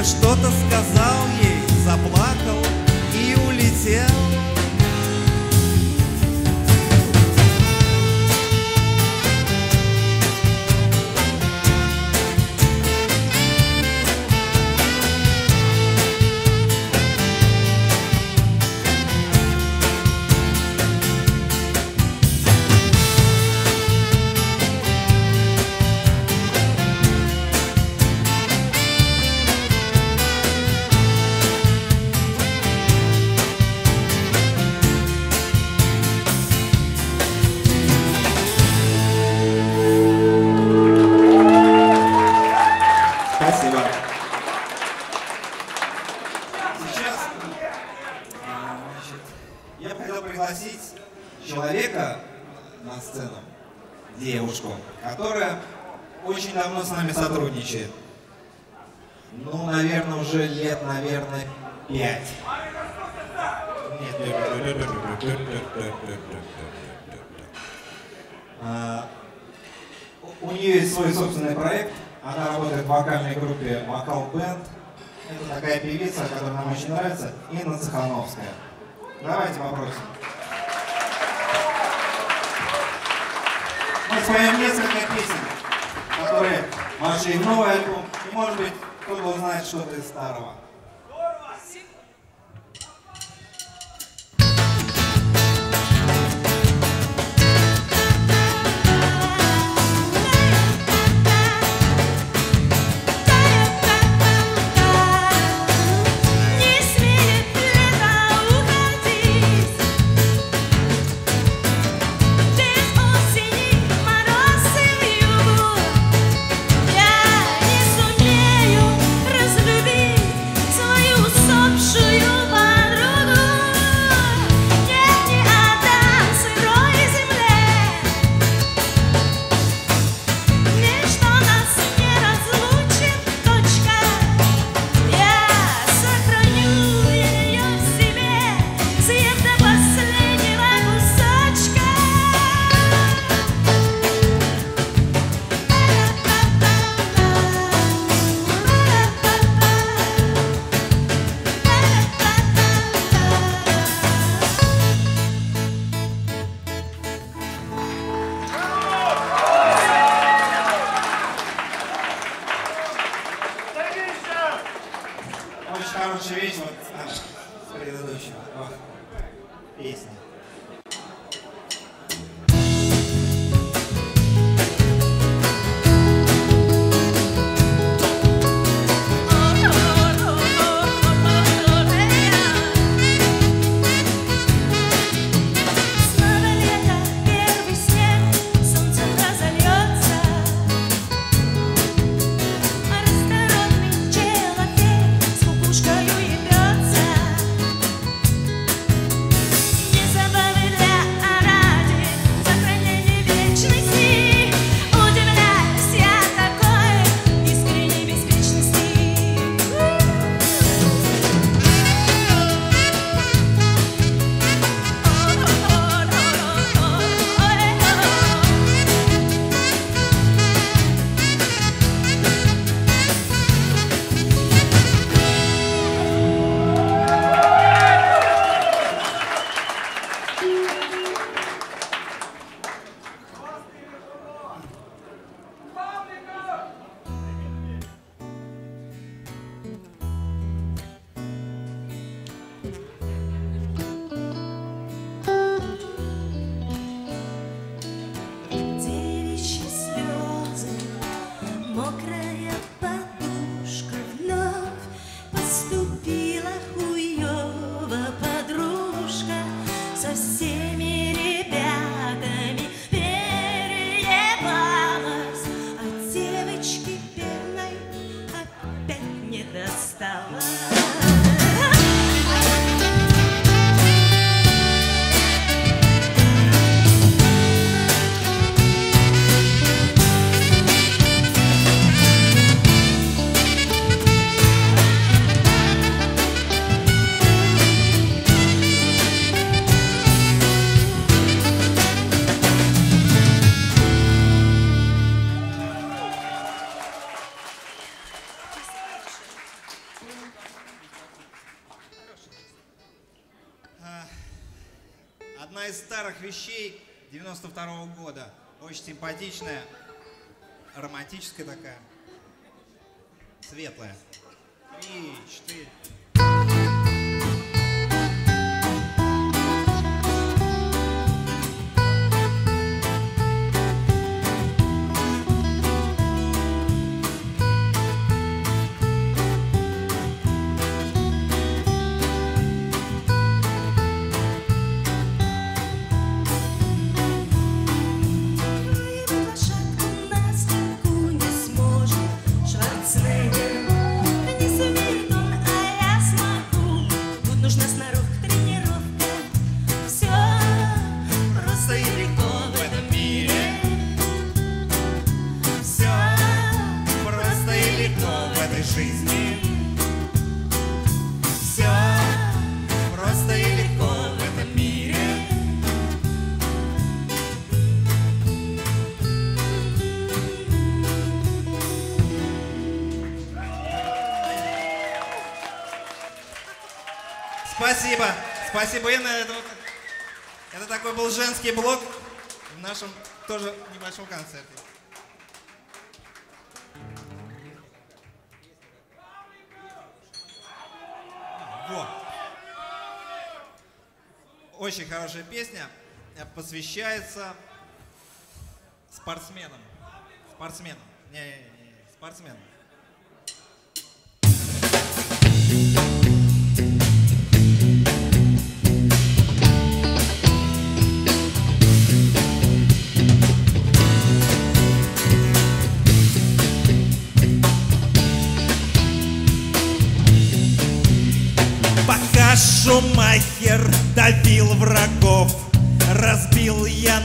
что-то сказал ей, заплакал и улетел. Bombs. очень симпатичная, романтическая такая, светлая. Три, четыре. Спасибо, Инна. Это, это такой был женский блок в нашем тоже небольшом концерте. Во! Очень хорошая песня. Посвящается спортсменам. Спортсменам. Не-не-не, спортсменам. Гитлер давил врагов, разбил я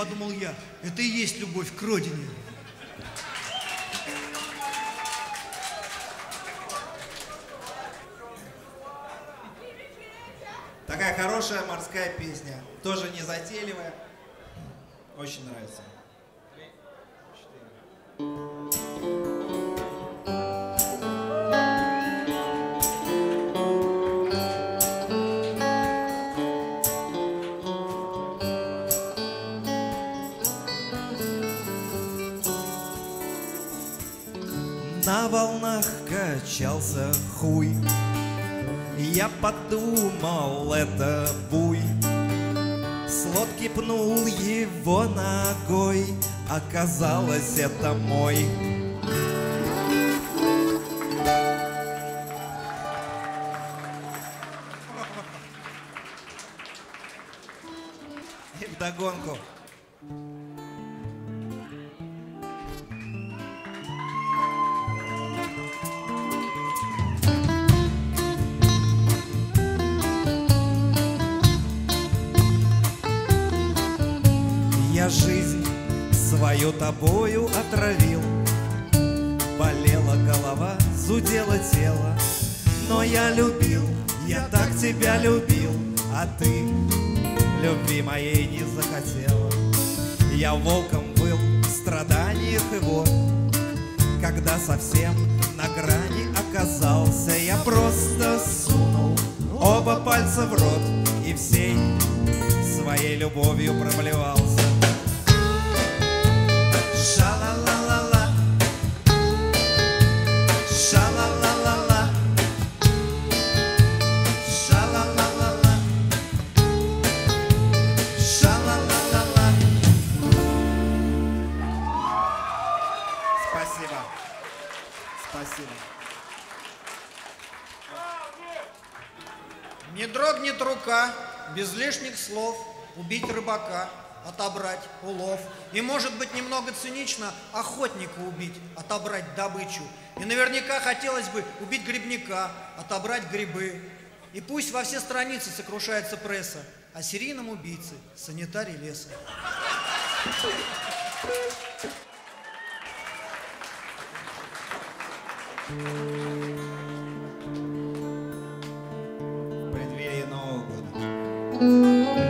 подумал я, это и есть любовь к родине? Такая хорошая морская песня. Тоже не затейливая. Очень нравится. На волнах качался хуй. Я подумал, это буй. С лодки пнул его ногой Оказалось, это мой. И вдогонку тобою отравил. Болела голова, зудело тело. Но я любил, я так тебя любил А ты любви моей не захотела. Я волком был в страданиях вот Когда совсем на грани оказался Я просто сунул оба пальца в рот И всей своей любовью проблевался Спасибо. Не дрогнет рука, без лишних слов, убить рыбака, отобрать улов. И, может быть, немного цинично охотника убить, отобрать добычу. И наверняка хотелось бы убить грибника, отобрать грибы. И пусть во все страницы сокрушается пресса о серийном убийце, санитаре леса. В преддверии Нового года.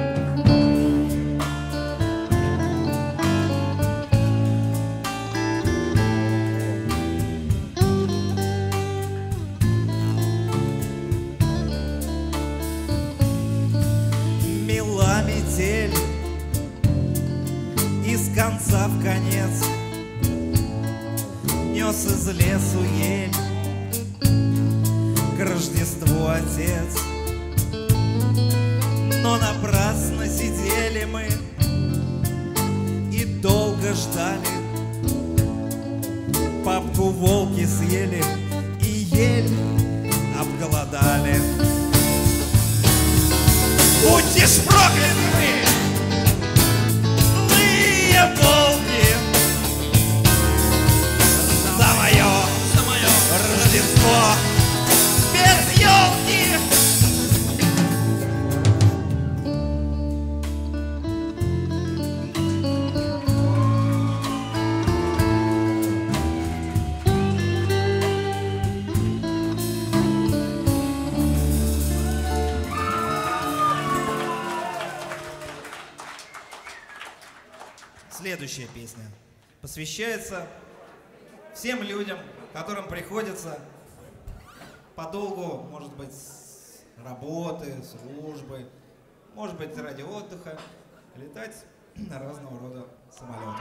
Следующая песня посвящается всем людям, которым приходится подолгу, может быть, с работы, службы, может быть, ради отдыха, летать на разного рода самолетах.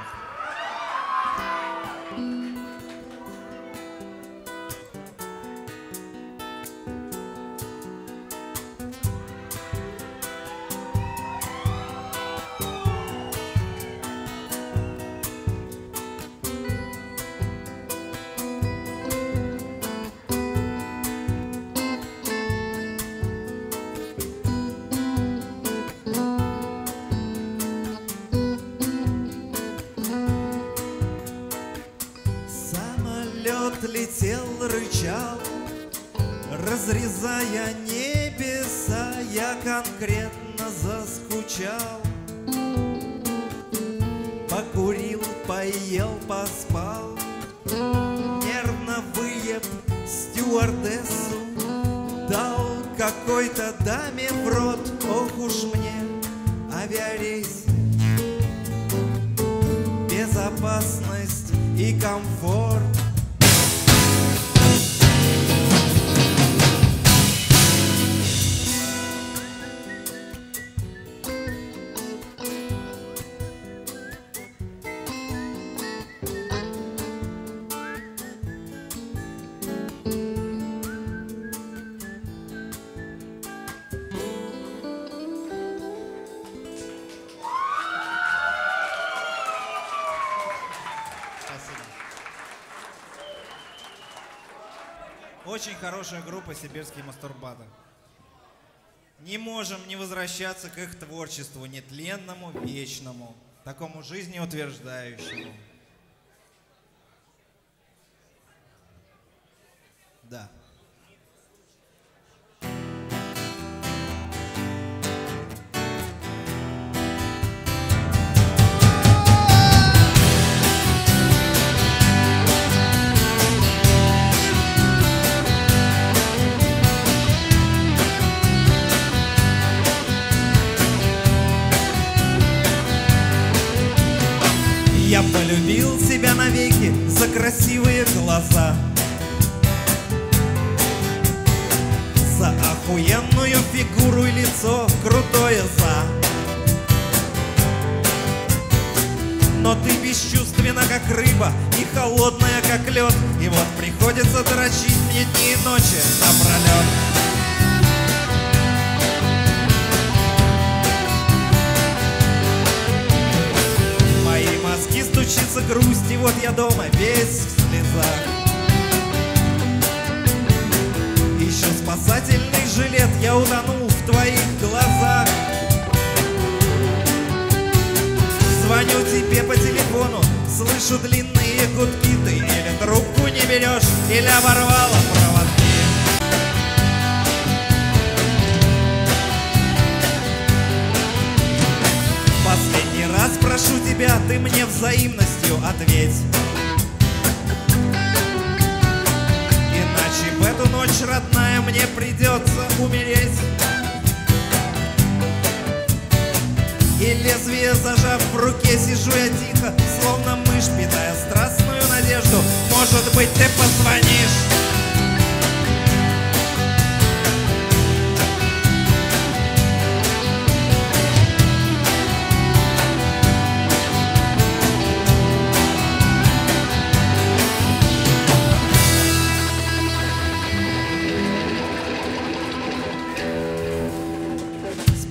Хорошая группа «Сибирские мастурбаты». Не можем не возвращаться к их творчеству, нетленному, вечному, такому жизнеутверждающему. Да. Охуенную фигуру и лицо крутое за. Но ты бесчувственна, как рыба, и холодная, как лед. И вот приходится дрочить мне дни и ночи напролет мои мозги стучится грусть, и вот я дома весь в слезах. Еще спасательный жилет, я утонул в твоих глазах. Звоню тебе по телефону, слышу длинные гудки, ты или трубку не берешь, или оборвала проводки. Последний раз прошу тебя, ты мне взаимностью ответь. Ночь, родная, мне придется умереть. И лезвие зажав в руке, сижу я тихо, словно мышь, питая страстную надежду. Может быть, ты позвонишь?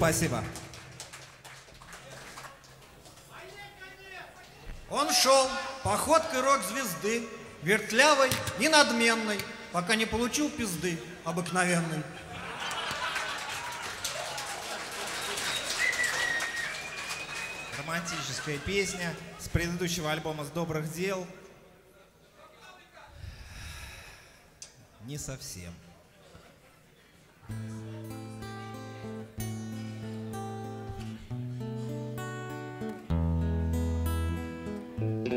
Спасибо. Он шел походкой рок-звезды, вертлявой и надменной, пока не получил пизды обыкновенной. Романтическая песня с предыдущего альбома «С добрых дел». Не совсем. Как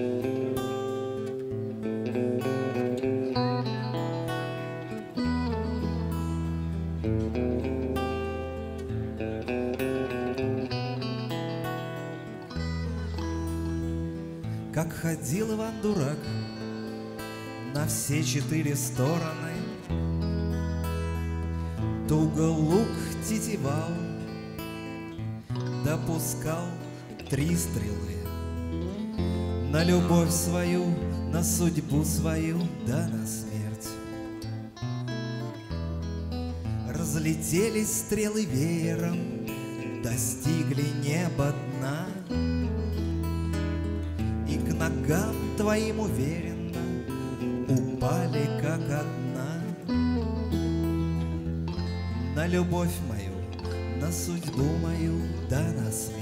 ходил Иван Дурак на все четыре стороны, Туго лук тетивал, допускал три стрелы На любовь свою, на судьбу свою, да на смерть. Разлетелись стрелы веером, достигли неба дна, И к ногам твоим уверенно упали как одна. На любовь мою, на судьбу мою, да на смерть.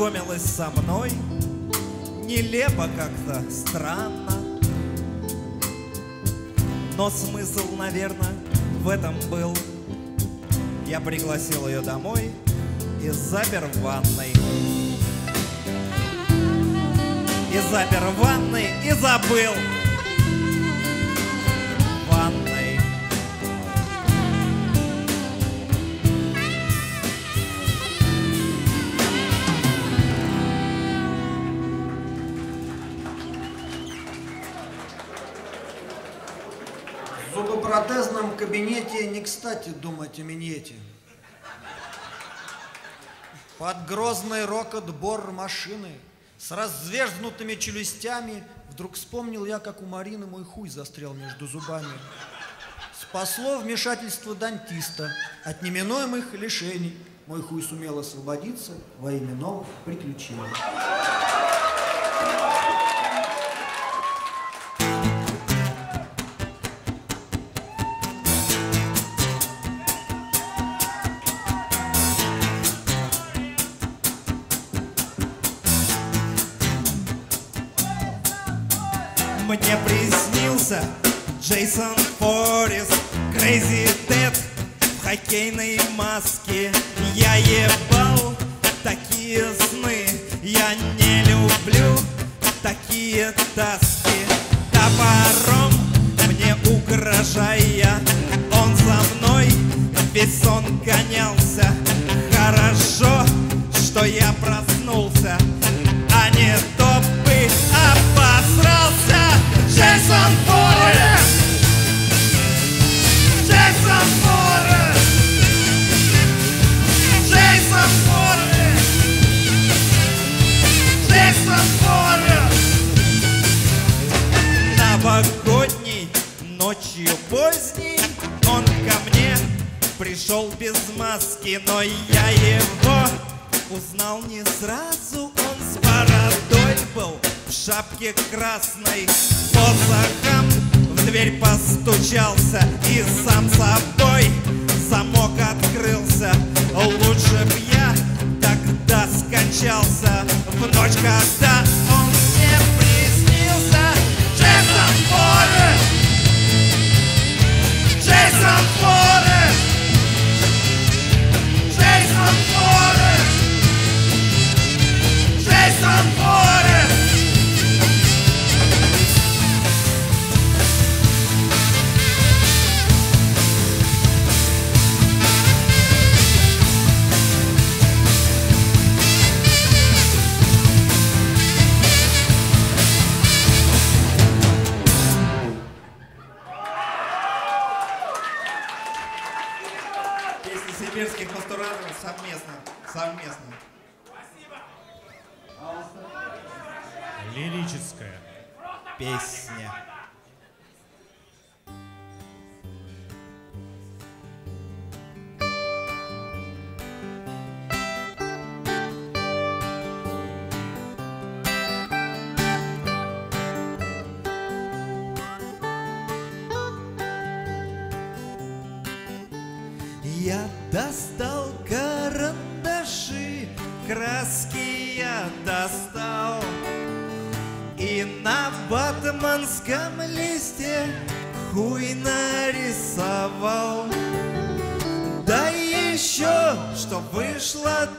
Она знакомилась со мной. Нелепо как-то, странно. Но смысл, наверное, в этом был. Я пригласил ее домой И запер в ванной. И запер в ванной И забыл кабинете не кстати думать о минете. Под грозный рокот бор машины С разверзнутыми челюстями вдруг вспомнил я, как у Марины мой хуй застрял между зубами. Спасло вмешательство дантиста от неминуемых лишений. Мой хуй сумел освободиться во имя новых приключений.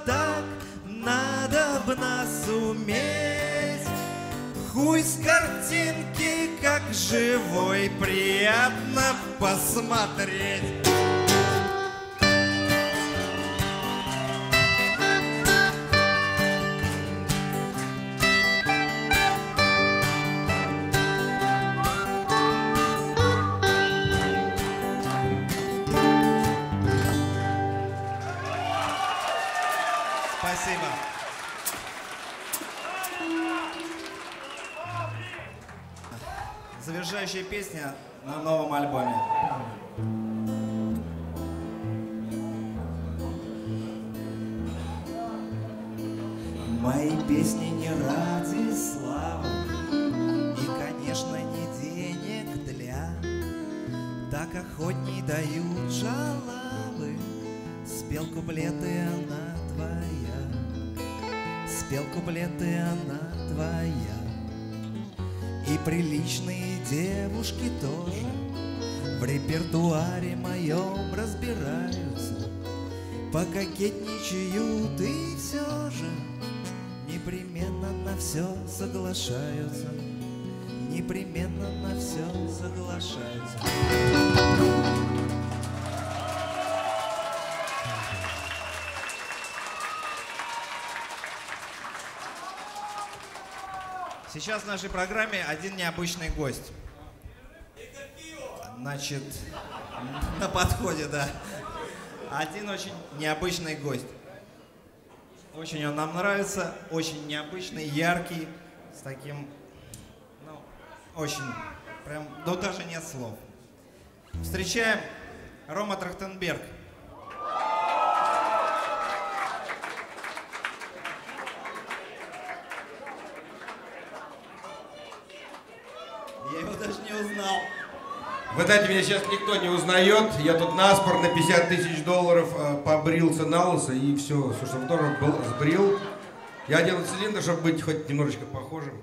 Так, надо бы нас уметь. Хуй с картинки, как живой, приятно посмотреть новом альбоме. Мои песни не ради славы И, конечно, не денег для. Так охотней дают жалобы Спел куплеты, она твоя. Спел куплеты, она твоя приличные девушки тоже. В репертуаре моем разбираются Пококетничают и все же Непременно на все соглашаются. Непременно на все соглашаются Сейчас в нашей программе один необычный гость. Значит, на подходе, да. Один очень необычный гость. Очень он нам нравится, очень необычный, яркий, с таким, ну, очень, прям, ну даже нет слов. Встречаем Рома Трахтенберг. Я его даже не узнал. Вы знаете, меня сейчас никто не узнает. Я тут наспор на 50 тысяч долларов э, побрился на лысо и все. Слушай, второй был сбрил. Я одел цилиндр, чтобы быть хоть немножечко похожим.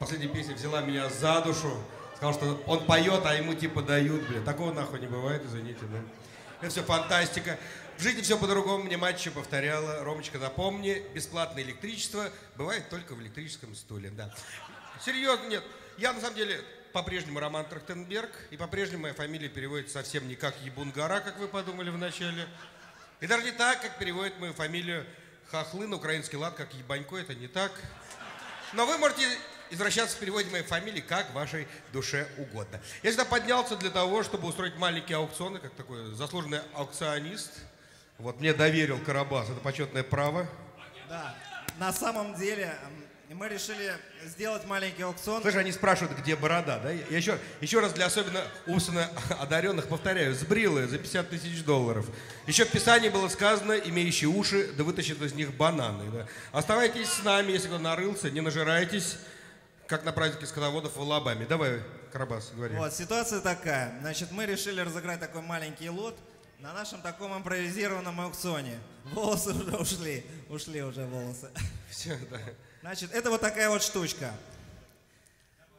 Последняя песня взяла меня за душу. Сказал, что он поет, а ему типа дают, блин. Такого нахуй не бывает, извините, да. Это все фантастика. В жизни все по-другому. Мне мать еще повторяла. Ромочка, запомни, бесплатное электричество бывает только в электрическом стуле, да. Серьезно, нет. Я на самом деле по-прежнему Роман Трахтенберг, и по-прежнему моя фамилия переводится совсем не как Ебунгара, как вы подумали вначале. И даже не так, как переводит мою фамилию Хохлы на украинский лад, как Ебанько, это не так. Но вы можете извращаться в переводе моей фамилии как вашей душе угодно. Я сюда поднялся для того, чтобы устроить маленькие аукционы, как такой заслуженный аукционист. Вот мне доверил Карабас, это почетное право. Да, на самом деле мы решили сделать маленький аукцион. Слышь, они спрашивают, где борода, да? Я еще, еще раз для особенно умственно одаренных повторяю, сбрилы за 50 тысяч долларов. Еще в Писании было сказано, имеющие уши, да вытащат из них бананы. Да? Оставайтесь с нами, если кто нарылся, не нажирайтесь, как на празднике скотоводов в Алабаме. Давай, Карабас, говори. Вот, ситуация такая. Значит, мы решили разыграть такой маленький лот на нашем таком импровизированном аукционе. Волосы уже ушли, ушли уже волосы. Все, да. Значит, это вот такая вот штучка.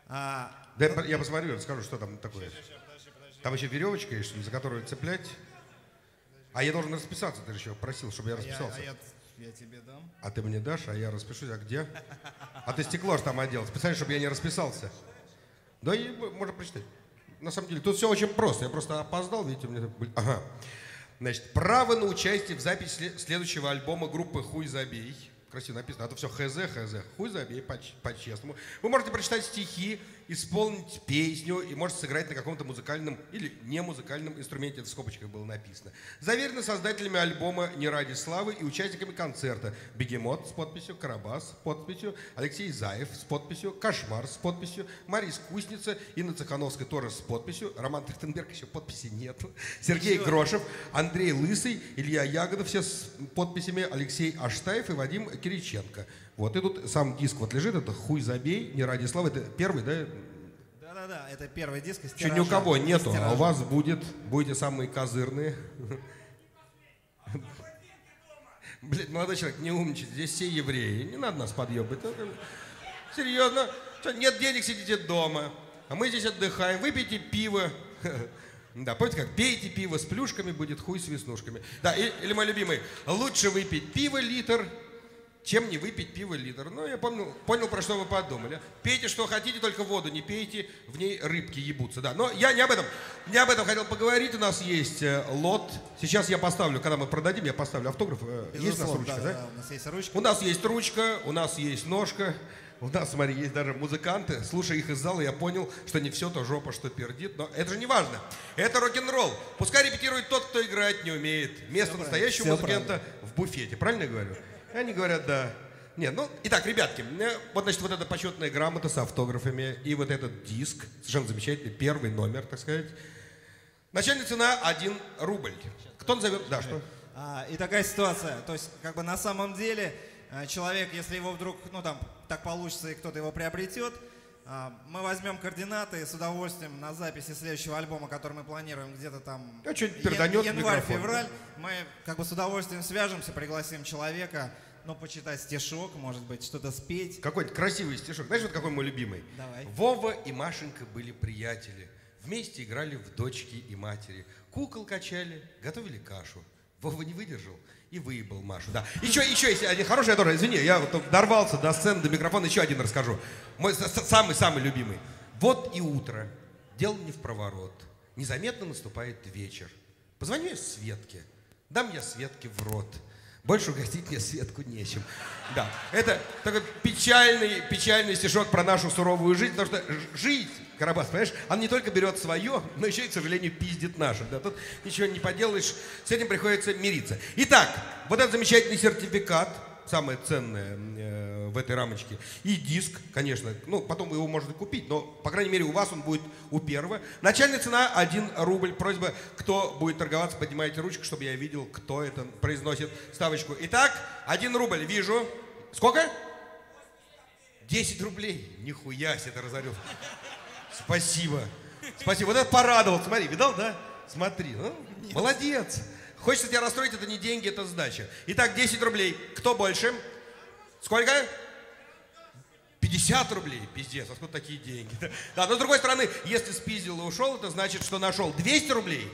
А, Да я, я посмотрю, расскажу, что там такое. Там еще веревочка есть, за которую цеплять. А я должен расписаться, ты же еще просил, чтобы я а я- расписался. а я, я тебе дам. А ты мне дашь, а я распишусь, а где? А ты стекло ж там одел, специально, чтобы я не расписался. Да и можно прочитать. На самом деле, тут все очень просто. Я просто опоздал, видите, у меня... Ага. Значит, право на участие в записи сле- следующего альбома группы «Хуй забей». Красиво написано, а то все хз, хз. Хуй забей, по- по-честному. Вы можете прочитать стихи, исполнить песню и можете сыграть на каком-то музыкальном или не музыкальном инструменте, это в скобочках было написано. Заверено создателями альбома «Не ради славы» и участниками концерта «Бегемот» с подписью, «Карабас» с подписью, Алексей Заев с подписью, «Кошмар» с подписью, Марис Кусница, Инна Цехановская тоже с подписью, Роман Трахтенберг еще подписи нету, Сергей Грошев, Андрей Лысый, Илья Ягодов, все с подписями, Алексей Аштаев и Вадим Кириченко. Вот, и тут сам диск вот лежит, это «Хуй забей», «Не ради славы», это первый, да? Да-да-да, это первый диск из Еще ни у кого нету, а у вас будет, будете самые козырные. Блин, молодой человек, не умничайте, здесь все евреи, не надо нас подъебать. Серьезно, Что, нет денег, сидите дома, а мы здесь отдыхаем, выпейте пиво. Да, помните как, пейте пиво с плюшками, будет хуй с веснушками. Да, или мой любимый, лучше выпить пиво литр, чем не выпить пиво литр. Ну, я помню, понял, про что вы подумали. Пейте, что хотите, только воду не пейте, в ней рыбки ебутся. Да, но я не об этом, не об этом хотел поговорить. У нас есть э, лот. Сейчас я поставлю, когда мы продадим, я поставлю автограф. Э, есть у нас Безусловно, ручка, да, да? да, у нас есть ручка. У нас есть ручка, у нас есть ножка. У нас, смотри, есть даже музыканты. Слушая их из зала, я понял, что не все то жопа, что пердит. Но это же не важно. Это рок-н-ролл. Пускай репетирует тот, кто играть не умеет. Место правильно, настоящего всё музыканта в буфете. Правильно я говорю? Они говорят, да. Нет, ну, итак, ребятки, э, вот, значит, вот эта почетная грамота с автографами и вот этот диск, совершенно замечательный, первый номер, так сказать. Начальная цена 1 рубль. Кто назовет? Да, что? А, и такая ситуация. То есть, как бы на самом деле, э, человек, если его вдруг, ну там, так получится, и кто-то его приобретет, мы возьмем координаты с удовольствием на записи следующего альбома, который мы планируем где-то там А перданёт в микрофон. январь-февраль. Мы как бы с удовольствием свяжемся, пригласим человека, ну, почитать стишок, может быть, что-то спеть. Какой-то красивый стишок. Знаешь, вот какой мой любимый? Давай. Вова и Машенька были приятели. Вместе играли в дочки и матери. Кукол качали, готовили кашу. Вова не выдержал и выебал Машу. Да. Еще, еще есть один хороший, я тоже, извини, я вот дорвался до сцены, до микрофона, еще один расскажу. Мой самый-самый любимый. Вот и утро. Дело не в проворот. Незаметно наступает вечер. Позвоню я Светке. Дам я Светке в рот. Больше угостить мне Светку нечем. Да, это такой печальный, печальный стишок про нашу суровую жизнь, потому что жить, Карабас, понимаешь, он не только берет свое, но еще и, к сожалению, пиздит наше. Да, тут ничего не поделаешь, с этим приходится мириться. Итак, вот этот замечательный сертификат самое ценное э, в этой рамочке. И диск, конечно. Ну, потом вы его можете купить, но, по крайней мере, у вас он будет у первого. Начальная цена 1 рубль. Просьба, кто будет торговаться, поднимайте ручку, чтобы я видел, кто это произносит ставочку. Итак, 1 рубль. Вижу. Сколько? 10 рублей. Нихуя себе это разорил. Спасибо. Спасибо. Вот это порадовал. Смотри, видал, да? Смотри. ну, молодец. Хочется тебя расстроить, это не деньги, это сдача. Итак, 10 рублей. Кто больше? Сколько? 50 рублей. Пиздец, откуда такие деньги? Да, но с другой стороны, если спиздил и ушел, это значит, что нашел 200 рублей.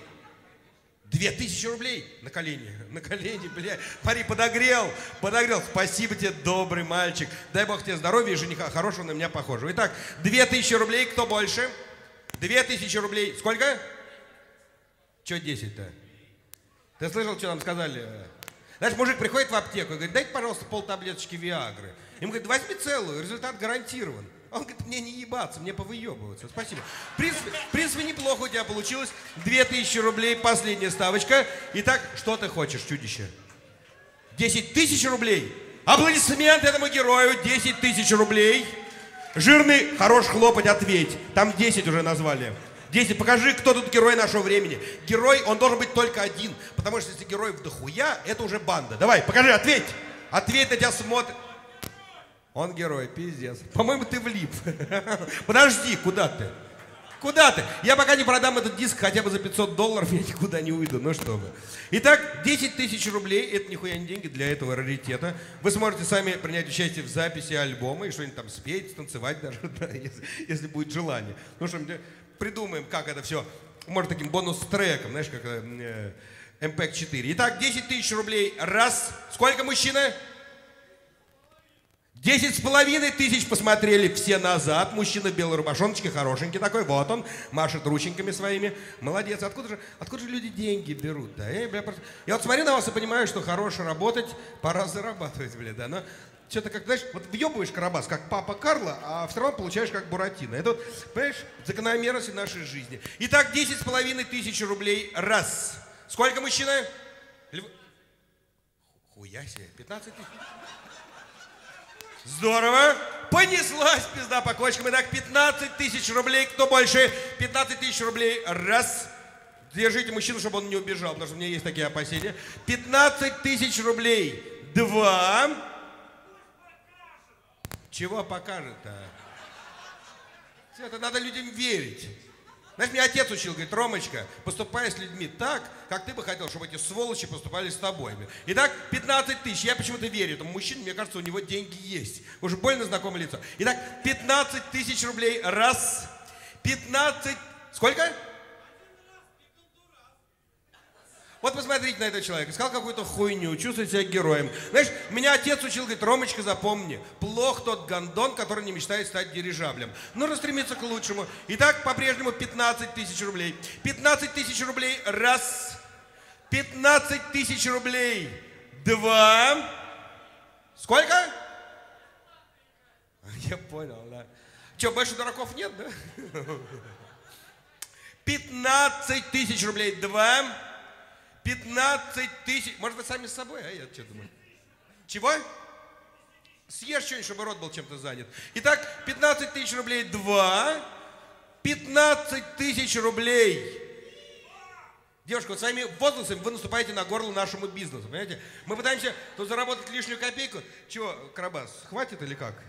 2000 рублей на колени, на колени, бля. Пари, подогрел, подогрел. Спасибо тебе, добрый мальчик. Дай бог тебе здоровья и жениха хорошего на меня похожего. Итак, 2000 рублей, кто больше? 2000 рублей. Сколько? Че 10-то? Ты слышал, что нам сказали? Знаешь, мужик приходит в аптеку и говорит, дайте, пожалуйста, пол таблеточки Виагры. Ему говорит, возьми целую, результат гарантирован. Он говорит, мне не ебаться, мне повыебываться. Спасибо. В принципе, в принципе, неплохо у тебя получилось. 2000 рублей, последняя ставочка. Итак, что ты хочешь, чудище? 10 тысяч рублей. Аплодисменты этому герою. 10 тысяч рублей. Жирный, хорош хлопать, ответь. Там 10 уже назвали. 10. Покажи, кто тут герой нашего времени. Герой, он должен быть только один. Потому что если герой в дохуя, это уже банда. Давай, покажи, ответь. Ответь, на тебя смотрит. Он герой, пиздец. По-моему, ты влип. Подожди, куда ты? Куда ты? Я пока не продам этот диск хотя бы за 500 долларов, я никуда не уйду. Ну что вы. Итак, 10 тысяч рублей, это нихуя не деньги для этого раритета. Вы сможете сами принять участие в записи альбома и что-нибудь там спеть, танцевать даже, да, если, если будет желание. Ну что, мы придумаем, как это все. Может, таким бонус-треком, знаешь, как э, MPEG 4. Итак, 10 тысяч рублей. Раз. Сколько мужчина? Десять с половиной тысяч посмотрели все назад. Мужчина в белой рубашоночке, хорошенький такой. Вот он, машет рученьками своими. Молодец. Откуда же, откуда же люди деньги берут? Да? Эй, бля, просто... Я вот смотрю на вас и понимаю, что хорошо работать, пора зарабатывать, бля, да. Но что-то как, знаешь, вот въебываешь карабас, как папа Карла, а все равно получаешь как Буратино. Это вот, понимаешь, закономерности нашей жизни. Итак, десять с половиной тысяч рублей. Раз. Сколько мужчина? Льв... Хуя себе, 15 тысяч. Здорово. Понеслась пизда по кочкам. Итак, 15 тысяч рублей. Кто больше? 15 тысяч рублей. Раз. Держите мужчину, чтобы он не убежал, потому что у меня есть такие опасения. 15 тысяч рублей. Два. Чего покажет-то? Это надо людям верить. Знаешь, меня отец учил, говорит, Ромочка, поступай с людьми так, как ты бы хотел, чтобы эти сволочи поступали с тобой. Итак, 15 тысяч. Я почему-то верю этому мужчине, мне кажется, у него деньги есть. Уже больно знакомое лицо. Итак, 15 тысяч рублей. Раз. 15... Сколько? Вот посмотрите на этого человека. Сказал какую-то хуйню, чувствует себя героем. Знаешь, меня отец учил, говорит, Ромочка, запомни, плох тот гондон, который не мечтает стать дирижаблем. Нужно стремиться к лучшему. Итак, по-прежнему 15 тысяч рублей. 15 тысяч рублей. Раз. 15 тысяч рублей. Два. Сколько? Я понял, да. Че, больше дураков нет, да? 15 тысяч рублей. Два. 15 тысяч. Может, вы сами с собой, а я что думаю? Чего? Съешь что-нибудь, чтобы рот был чем-то занят. Итак, 15 тысяч рублей. Два. 15 тысяч рублей. Девушка, вот своими возгласами вы наступаете на горло нашему бизнесу, понимаете? Мы пытаемся тут заработать лишнюю копейку. Чего, Карабас, хватит или как?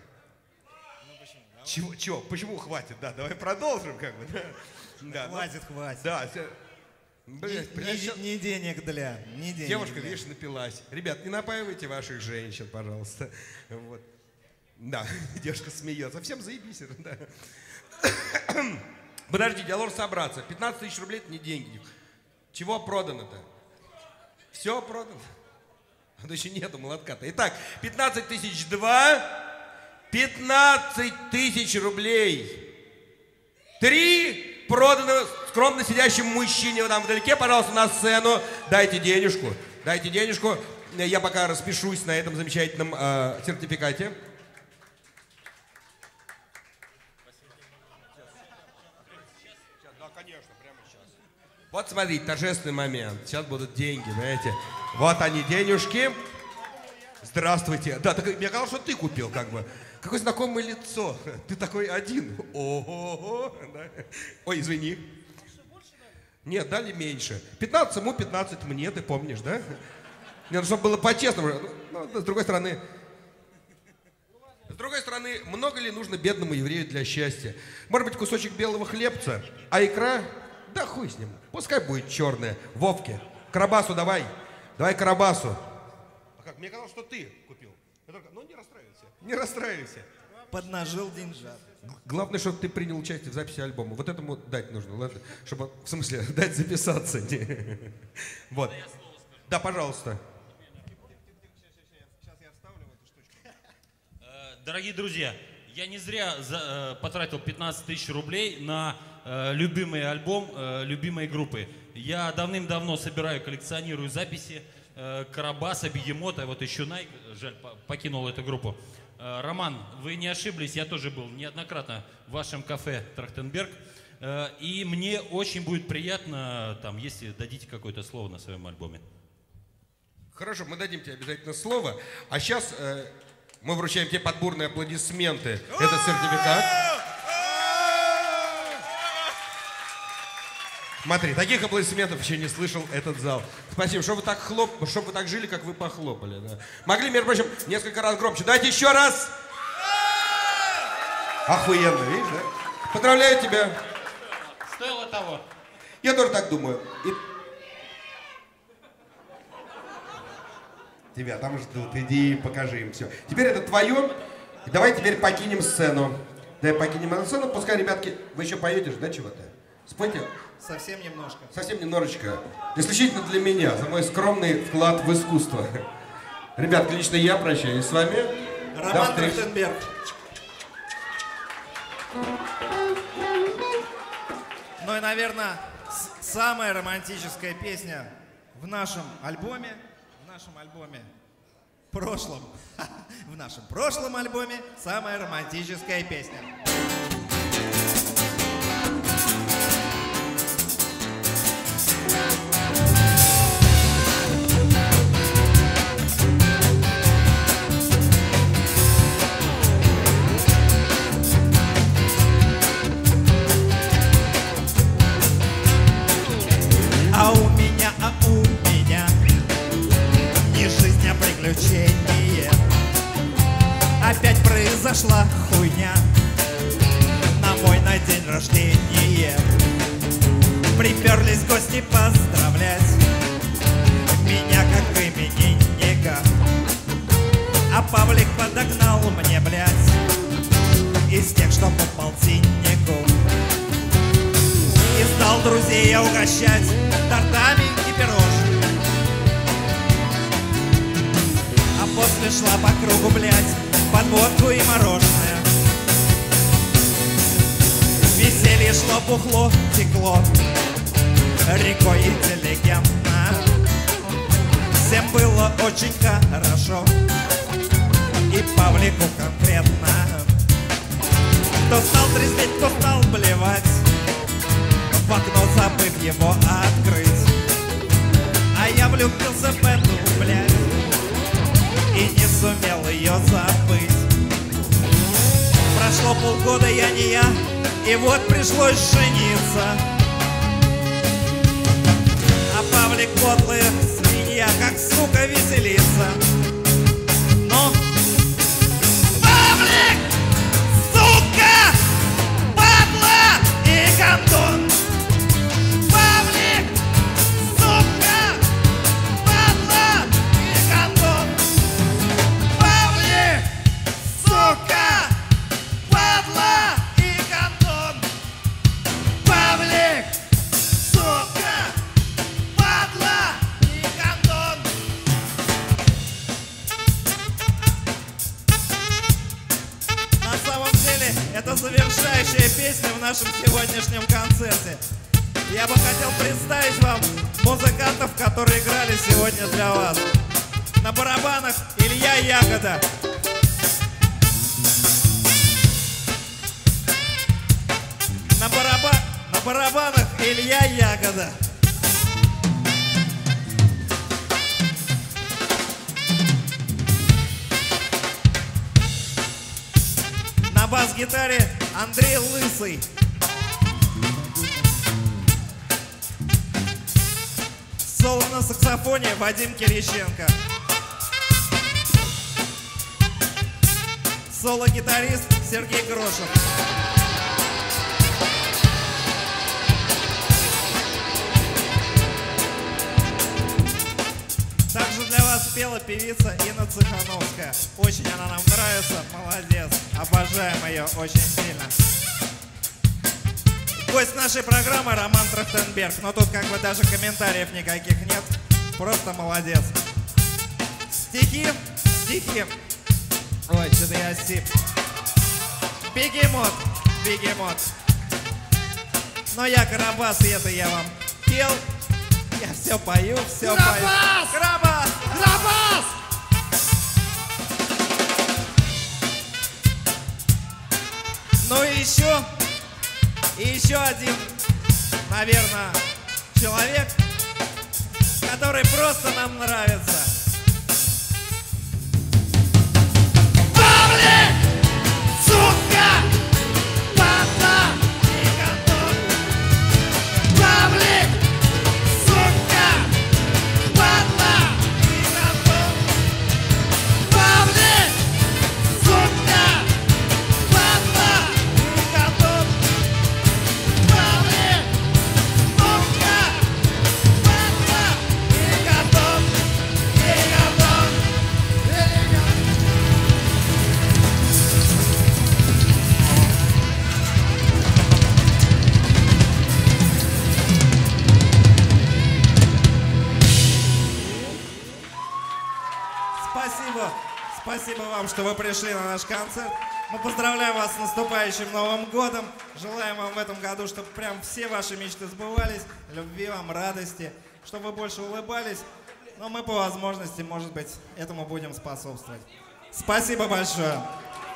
Чего, чего? Почему хватит? Да, давай продолжим, как бы. Да. Да, Хватит, ну, хватит. Да. Блядь, Не- денег для, не денег Девушка, для. видишь, напилась. Ребят, не напаивайте ваших женщин, пожалуйста. Вот. Да, девушка смеется. Всем заебись. Да. Подожди, я должен собраться. 15 тысяч рублей это не деньги. Чего продано-то? Все продано. А то еще нету молотка-то. Итак, 15 тысяч два. 15 тысяч рублей. Три продано скромно сидящему мужчине там вдалеке, пожалуйста, на сцену. Дайте денежку. Дайте денежку. Я пока распишусь на этом замечательном э, сертификате. Вот смотрите, торжественный момент. Сейчас будут деньги, знаете. Вот они, денежки. Здравствуйте. Да, так мне казалось, что ты купил, как бы. Какое знакомое лицо. Ты такой один. Ого. Да. Ой, извини. Нет, дали меньше. 15 ему, 15 мне, ты помнишь, да? Нет, чтобы было по-честному. Ну, ну, с другой стороны, с другой стороны, много ли нужно бедному еврею для счастья? Может быть, кусочек белого хлебца, а икра? Да хуй с ним. Пускай будет черная. Вовке, карабасу давай. Давай карабасу. А как? Мне казалось, что ты купил. Я только, ну не расстраивайся. Не расстраивайся. Поднажил деньжат. Главное, чтобы ты принял участие в записи альбома. Вот этому дать нужно, ладно? Чтобы, в смысле, дать записаться. Не. Вот. Да, пожалуйста. Дорогие друзья, я не зря за- э, потратил 15 тысяч рублей на э, любимый альбом э, любимой группы. Я давным-давно собираю, коллекционирую записи э, Карабаса, Бегемота, вот еще Найк, жаль, по- покинул эту группу. Э, Роман, вы не ошиблись, я тоже был неоднократно в вашем кафе Трахтенберг. Э, И мне очень будет приятно, там, если дадите какое-то слово на своем альбоме. Хорошо, мы дадим тебе обязательно слово. А сейчас мы вручаем тебе подборные аплодисменты. Это сертификат. Смотри, таких аплодисментов еще не слышал этот зал. Спасибо, что вы так хлоп, что вы так жили, как вы похлопали. Да. Могли, между прочим, несколько раз громче. Давайте еще раз. Охуенно, видишь, да? Поздравляю тебя. Стоило того. Я тоже так думаю. И... Тебя там ждут, иди покажи им все. Теперь это твое. Давай теперь покинем сцену. Давай покинем сцену, пускай, ребятки, вы еще поете же, да, чего-то? Спойте Совсем немножко. совсем немножечко. Исключительно для меня, за мой скромный вклад в искусство. Ребятки, лично я прощаюсь с вами. Роман. Трахтенберг. Ну и, наверное, самая романтическая песня в нашем альбоме, в нашем альбоме прошлом, в нашем прошлом альбоме самая романтическая песня. Произошла хуйня На мой на день рождения. Приперлись гости поздравлять Меня как именинника. А Павлик подогнал мне, блядь Из тех, что по полтиннику. И стал друзей я угощать тортами и пирожными. А после шла по кругу, блядь, под водку и мороженое. Веселье шло, бухло, текло, рекой интеллигентно. Всем было очень хорошо, и Павлику конкретно. Кто стал трезветь, кто стал блевать, в окно забыв его открыть А я влюбился в эту, блядь И не сумел ее забыть Прошло полгода, я не я И вот пришлось жениться А Павлик подлый свинья Как сука веселится Но Павлик! Сука! Падла! И гондон! сегодня для вас. На барабанах Илья Ягода. На, бараба... На барабанах Илья Ягода. На бас-гитаре Андрей Лысый. Соло на саксофоне Вадим Кириченко. Соло-гитарист Сергей Грошев. Также для вас пела певица Инна Цехановская. Очень она нам нравится, молодец. Обожаем ее очень сильно. Гость нашей программы Роман Трахтенберг. Но тут как бы даже комментариев никаких нет. Просто молодец. Стихи, стихи. Ой, что-то я сип. Бегемот, бегемот. Но я Карабас, и это я вам пел. Я все пою, все пою. Карабас! Карабас! Карабас! Ну и еще, и еще один, наверное, человек, который просто нам нравится. Наш концерт. Мы поздравляем вас с наступающим Новым Годом. Желаем вам в этом году, чтобы прям все ваши мечты сбывались. Любви вам, радости, чтобы вы больше улыбались. Но мы по возможности, может быть, этому будем способствовать. Спасибо большое.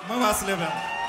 Мы вас любим.